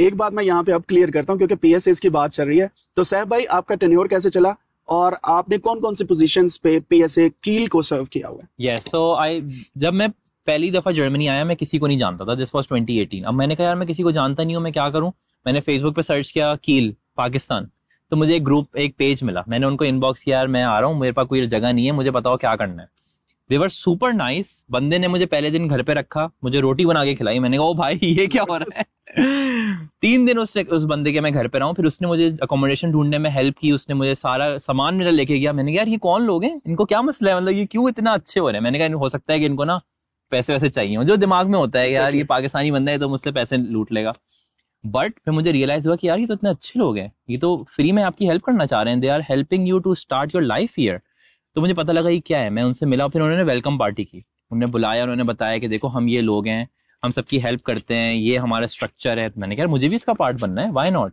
एक बात मैं यहाँ पे अब क्लियर करता हूँ क्योंकि पीएसएस की बात चल रही है तो सैफ भाई आपका टेन्योर कैसे चला? और आपने कौन कौन से पोजीशंस पे पीएसए कील को सर्व किया हुआ यस सो आई जब मैं पहली दफ़ा जर्मनी आया, मैं किसी को नहीं जानता था। दिस वाज 2018 अब मैंने कहा, यार, मैं किसी को जानता नहीं हूँ, मैं क्या करूँ? मैंने फेसबुक पे सर्च किया कील पाकिस्तान तो मुझे एक ग्रुप एक पेज मिला। मैंने उनको इनबॉक्स किया, यार, मैं आ रहा हूँ, मेरे पास कोई जगह नहीं है, मुझे बताओ क्या करना है? देवर सुपर नाइस बंदे ने मुझे पहले दिन घर पे रखा, मुझे रोटी बना के खिलाई। मैंने कहा, ओ भाई, ये क्या हो रहा है? तीन दिन उससे उस बंदे के मैं घर पे रहा हूँ फिर उसने मुझे अकोमोडेशन ढूँढने में हेल्प की उसने मुझे सारा सामान मेरा लेके गया। मैंने कहा यार ये कौन लोग हैं? इनको क्या मसला है? मतलब ये क्यों इतना अच्छे हो रहे हैं? मैंने कहा हो सकता है कि इनको ना पैसे वैसे चाहिए जो दिमाग में होता है यार ये पाकिस्तानी बंदा है तो मुझसे पैसे लूट लेगा। बट फिर मुझे रियलाइज़ हुआ कि यार ये तो इतने अच्छे लोग हैं। ये तो फ्री में आपकी हेल्प करना चाह रहे हैं। They are helping you to start your life here तो मुझे पता लगा ये क्या है? मैं उनसे मिला फिर उन्होंने वेलकम पार्टी की। उन्होंने बुलाया उन्होंने बताया कि देखो हम ये लोग हैं। हम सबकी हेल्प करते हैं ये हमारा स्ट्रक्चर है। तो मैंने कहा मुझे भी इसका पार्ट बनना है वाई नॉट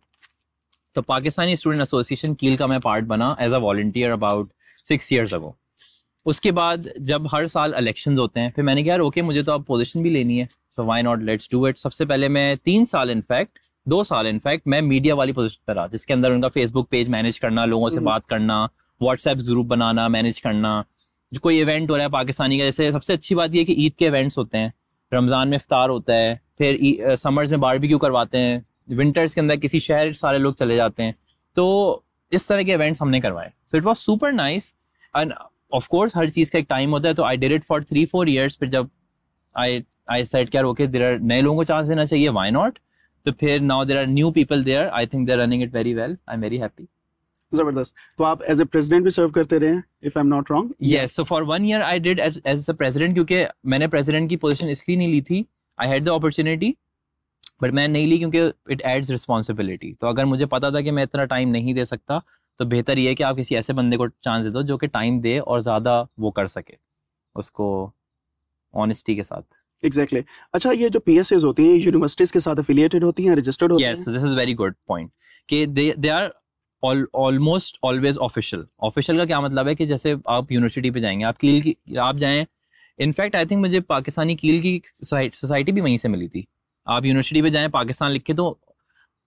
तो पाकिस्तानी स्टूडेंट एसोसिएशन कील का मैं पार्ट बना as a volunteer about six years ago उसके बाद जब हर साल इलेक्शन होते हैं फिर मैंने कहा यार ओके मुझे तो अब पोजिशन भी लेनी है so why not let's do it सबसे पहले मैं तीन साल इनफैक्ट दो साल इनफैक्ट मैं मीडिया वाली पोजिशन पर रहा जिसके अंदर उनका फेसबुक पेज मैनेज करना लोगों से हम्म। बात करना व्हाट्सएप ग्रुप बनाना मैनेज करना। जो कोई इवेंट हो रहा है पाकिस्तानी का जैसे सबसे अच्छी बात यह कि ईद के इवेंट्स होते हैं। रमज़ान में इफ्तार होता है, फिर समर्स में बारबेक्यू करवाते हैं विंटर्स के अंदर किसी शहर सारे लोग चले जाते हैं तो इस तरह के इवेंट्स हमने करवाए। So it was super nice and of course हर चीज़ का एक टाइम होता है तो I did it for three four years फिर जब आई आई सेट क्या ओके देर आर नए लोगों को चांस देना चाहिए वाई नॉट तो फिर now there are new people there I think they are running it very well I am very happy ज़बरदस्त। तो आप एज ए प्रेसिडेंट भी सर्व करते रहे if I am not wrong yes so for one year I did as a president क्योंकि मैंने president की position इसलिए नहीं ली थी। I had the opportunity but मैं नहीं ली क्योंकि इट एड्स रिस्पॉन्सिबिलिटी तो अगर मुझे पता था कि मैं इतना टाइम नहीं दे सकता तो बेहतर ये है कि आप किसी ऐसे बंदे को चांस दे दो जो कि टाइम दे और ज़्यादा वो कर सके उसको ऑनेस्टी के साथ। Exactly exactly. अच्छा ये जो पीएसएस होती हैं यूनिवर्सिटीज के साथ एफिलिएटेड होती हैं रजिस्टर्ड होती हैं? Yes this is very good point कि they they are almost always official official का क्या मतलब है कि जैसे आप यूनिवर्सिटी पे जाएँगे आप कील की आप जाएँ। इनफैक्ट आई थिंक मुझे पाकिस्तानी कील की सोसाइटी भी वहीं से मिली थी। आप यूनिवर्सिटी पे जाएँ पाकिस्तान लिख के तो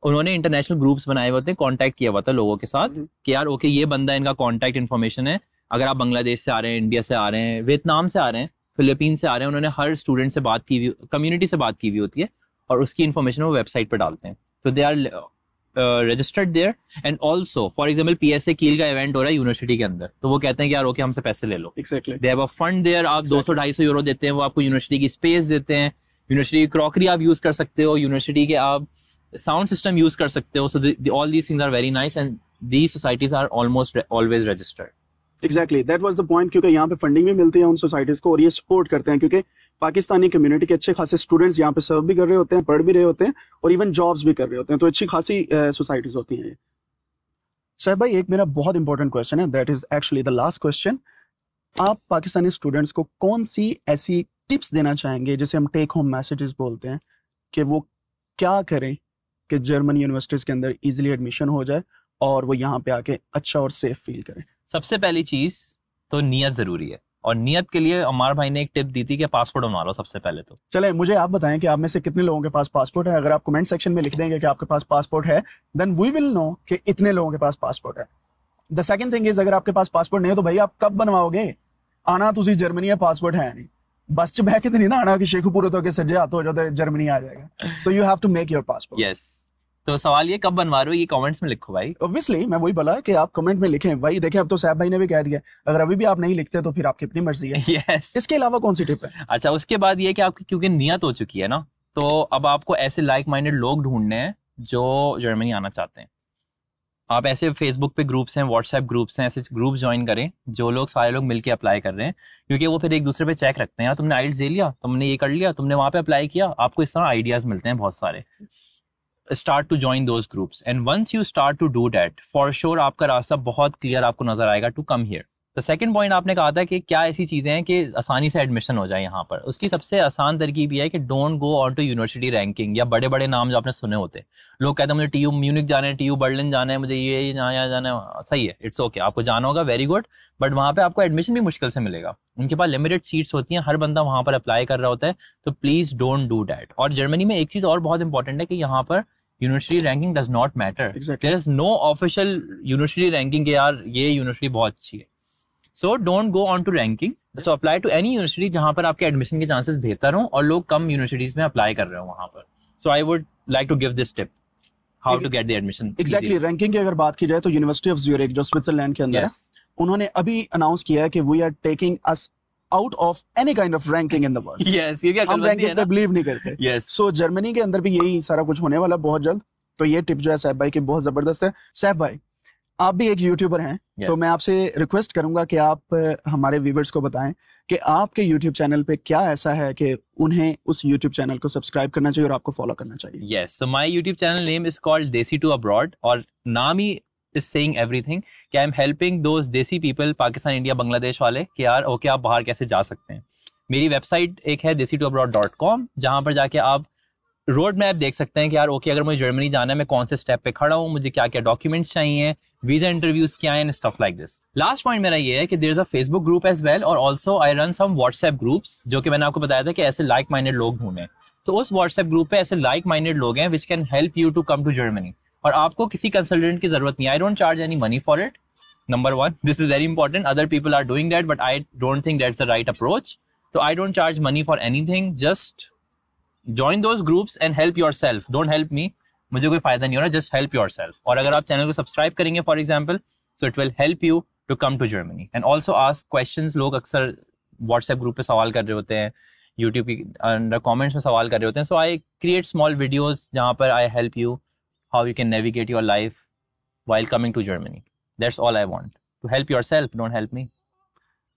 उन्होंने इंटरनेशनल ग्रुप्स बनाए हुए थे कॉन्टैक्ट किया हुआ था लोगों के साथ हम्म। कि यार ओके ये बंदा इनका कॉन्टैक्ट इन्फॉर्मेशन है। अगर आप बांग्लादेश से आ रहे हैं इंडिया से आ रहे हैं वियतनाम से आ रहे हैं फिलीपीन से आ रहे हैं उन्होंने हर स्टूडेंट से बात की हुई कम्युनिटी से बात की हुई होती है और उसकी इन्फॉर्मेशन वो वेबसाइट पर डालते हैं। तो they are registered there and also for example P S A Kiel का इवेंट हो रहा है यूनिवर्सिटी के अंदर तो वो कहते हैं कि यार ओके हमसे पैसे ले लो। Actually they have a fund there आप दो सौ ढाई सौ यूरो देते हैं वो आपको यूनिवर्सिटी की स्पेस देते हैं। यूनिवर्सिटी की क्रॉकरी आप यूज़ कर सकते हो यूनिवर्सिटी के आप साउंड सिस्टम यूज़ कर सकते हो। So all these things are very nice and these societies are almost always registered exactly that was the point क्योंकि यहाँ पे फंडिंग भी मिलती है उन सोसाइटीज को और ये सपोर्ट करते हैं क्योंकि पाकिस्तानी कम्युनिटी के अच्छे खासे स्टूडेंट्स यहाँ पे सर्व भी कर रहे होते हैं पढ़ भी रहे होते हैं और इवन जॉब्स भी कर रहे होते हैं। तो अच्छी खासी सोसाइटीज uh, होती हैं सर भाई एक मेरा बहुत इंपॉर्टेंट क्वेश्चन है that is actually the last question आप पाकिस्तानी स्टूडेंट्स को कौन सी ऐसी टिप्स देना चाहेंगे जिसे हम टेक होम मैसेजेस बोलते हैं कि वो क्या करें कि जर्मन यूनिवर्सिटीज़ के अंदर इजीली एडमिशन हो जाए और वो यहाँ पे आके अच्छा और सेफ़ फील करें? सबसे पहली चीज़ तो नियत ज़रूरी है। और नियत के लिए अमार भाई ने एक टिप दी थी कि पासपोर्ट बनवा लो सबसे पहले तो। चले मुझे आप बताएँ कि आप में से कितने लोगों के पास पासपोर्ट है? अगर आप कमेंट सेक्शन में लिख देंगे कि आपके पास पासपोर्ट है देन वी विल नो कि इतने लोगों के पास पासपोर्ट है। द सेकंड थिंग इज़ अगर आपके पास पासपोर्ट नहीं है तो भाई आप कब बनवाओगे? आना तुम जर्मनी है पासपोर्ट है नहीं। बस च बह के तो नहीं ना आना कि शेखुपुर तो के सज्जे हाथ हो जाओ तो जर्मनी आ जाएगा। So you have to make your passport yes तो सवाल ये कब बनवा रहे हो? ये कमेंट्स में लिखो भाई। ऑब्वियसली मैं वही बोला कि आप कमेंट में लिखें। भाई देखें अब तो सैफ भाई ने भी कह दिया अगर अभी भी आप नहीं लिखते तो फिर आपकी अपनी मर्ज़ी है। Yes. इसके अलावा कौन सी टिप है? अच्छा उसके बाद ये कि आपकी क्योंकि नियत हो चुकी है ना तो अब आपको ऐसे लाइक माइंडेड लोग ढूँढने हैं जो जर्मनी आना चाहते हैं। आप ऐसे फेसबुक पे ग्रुप्स हैं व्हाट्सएप ग्रुप्स हैं ऐसे ग्रुप ज्वाइन करें जो लोग सारे लोग मिलके अप्लाई कर रहे हैं क्योंकि वो फिर एक दूसरे पे चेक रखते हैं यार तुमने आइल्स दे लिया तुमने ये कर लिया तुमने वहाँ पे अप्लाई किया। आपको इस तरह आइडियाज़ मिलते हैं बहुत सारे। Start to join those groups and once you start to do that for sure आपका रास्ता बहुत क्लियर आपको नज़र आएगा टू कम हियर तो सेकंड पॉइंट आपने कहा था कि क्या ऐसी चीज़ें हैं कि आसानी से एडमिशन हो जाए यहाँ पर. उसकी सबसे आसान तरकीब यह है कि don't go on to university ranking या बड़े बड़े नाम जो आपने सुने होते लोग कहते हैं मुझे टी यू म्यूनिक जाना है टी यू बर्लिन जाना है मुझे ये यहाँ यहाँ जाना है. सही है इट्स ओके okay, आपको जाना होगा वेरी गुड बट वहाँ पे आपको एडमिशन भी मुश्किल से मिलेगा. उनके पास लिमिटेड सीट्स होती हैं हर बंदा वहाँ पर अप्लाई कर रहा होता है. तो प्लीज़ डोंट डू डैट और जर्मनी में एक चीज़ और बहुत इंपॉर्टेंट है कि यहाँ पर university ranking does not matter Exactly. There is no official university ranking के यार ये यूनिवर्सिटी बहुत अच्छी है। So don't go on to ranking so apply to any university जहाँ पर आपके एडमिशन के चांसेस बेहतर हों और लोग कम यूनिवर्सिटीज में अप्लाई कर रहे हो वहाँ पर। So I would like to give this tip how to get the admission exactly ranking की अगर बात की जाए तो यूनिवर्सिटी ऑफ़ ज्यूरिक जो स्विट्जरलैंड के अंदर है यस उन्होंने अभी अनाउंस किया है कि we are taking us out of any kind of ranking in the world yes ये क्या हम रैंकिंग पे बिलीव नहीं करते। यस सो जर्मनी के अंदर भी यही सारा कुछ होने वाला बहुत जल्द। तो ये टिप जो है सैफ भाई की बहुत ज़बरदस्त है। सैफ भाई आप भी एक यूट्यूबर हैं yes. तो मैं आपसे रिक्वेस्ट करूँगा कि आप हमारे व्यूवर्स को बताएँ कि आपके यूट्यूब चैनल पे क्या ऐसा है कि उन्हें उस यूट्यूब चैनल को सब्सक्राइब करना चाहिए और आपको फॉलो करना चाहिए। Yes. So my YouTube channel name is called Desi to Abroad और नाम ही is saying everything, कि I'm helping those desi people Pakistan India Bangladesh वाले, कि यार ओके आप बाहर कैसे जा सकते हैं? मेरी वेबसाइट एक है देसी टू अब्रॉड डॉट कॉम जहाँ पर जाके आप रोड मैप देख सकते हैं कि यार ओके अगर मुझे जर्मनी जाना है, मैं कौन से स्टेप पे खड़ा हूँ, मुझे क्या क्या डॉक्यूमेंट्स चाहिए वीज़ा इंटरव्यूज़ क्या है stuff like this last point मेरा ये है कि there is a Facebook group as well और also I run some WhatsApp groups जो कि मैंने आपको बताया था कि ऐसे लाइक माइंडेड लोग ढूंढे। तो उस व्हाट्सएप ग्रुप पे ऐसे लाइक माइंडेड लोग हैं which can help you to come to Germany और आपको किसी कंसल्टेंट की ज़रूरत नहीं। I don't charge any money for it number one. This is very important. Other people are doing that, but i don't think that's the right approach. So, i don't charge money for anything. Just join those groups and help yourself. Don't help me मुझे कोई फ़ायदा नहीं हो रहा just help your self और अगर आप channel को सब्सक्राइब करेंगे for example so it will help you to come to Germany and also ask question लोग अक्सर व्हाट्सएप ग्रुप पे सवाल कर रहे होते हैं यूट्यूब की अंडर कमेंट्स में सवाल कर रहे होते हैं. So I create small videos जहाँ पर I help you how you can navigate your life while coming to Germany. That's all I want. To help yourself, don't help me.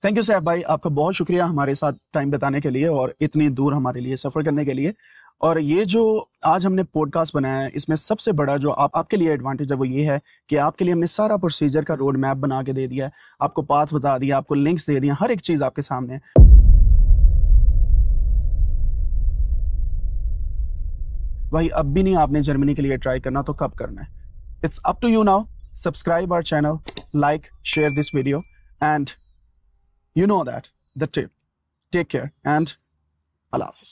Thank you Saif भाई आपका बहुत शुक्रिया हमारे साथ time बिताने के लिए और इतनी दूर हमारे लिए सफ़र करने के लिए और ये जो आज हमने पॉडकास्ट बनाया है इसमें सबसे बड़ा जो आप आपके लिए एडवांटेज है वो ये है कि आपके लिए हमने सारा प्रोसीजर का रोड मैप बना के दे दिया है आपको पाथ बता दिया आपको लिंक्स दे दिया हर एक चीज़ आपके सामने है भाई, अब भी नहीं आपने जर्मनी के लिए ट्राई करना तो कब करना है? It's up to you now subscribe our channel like share this video and you know that the tip take care and Allah hafiz.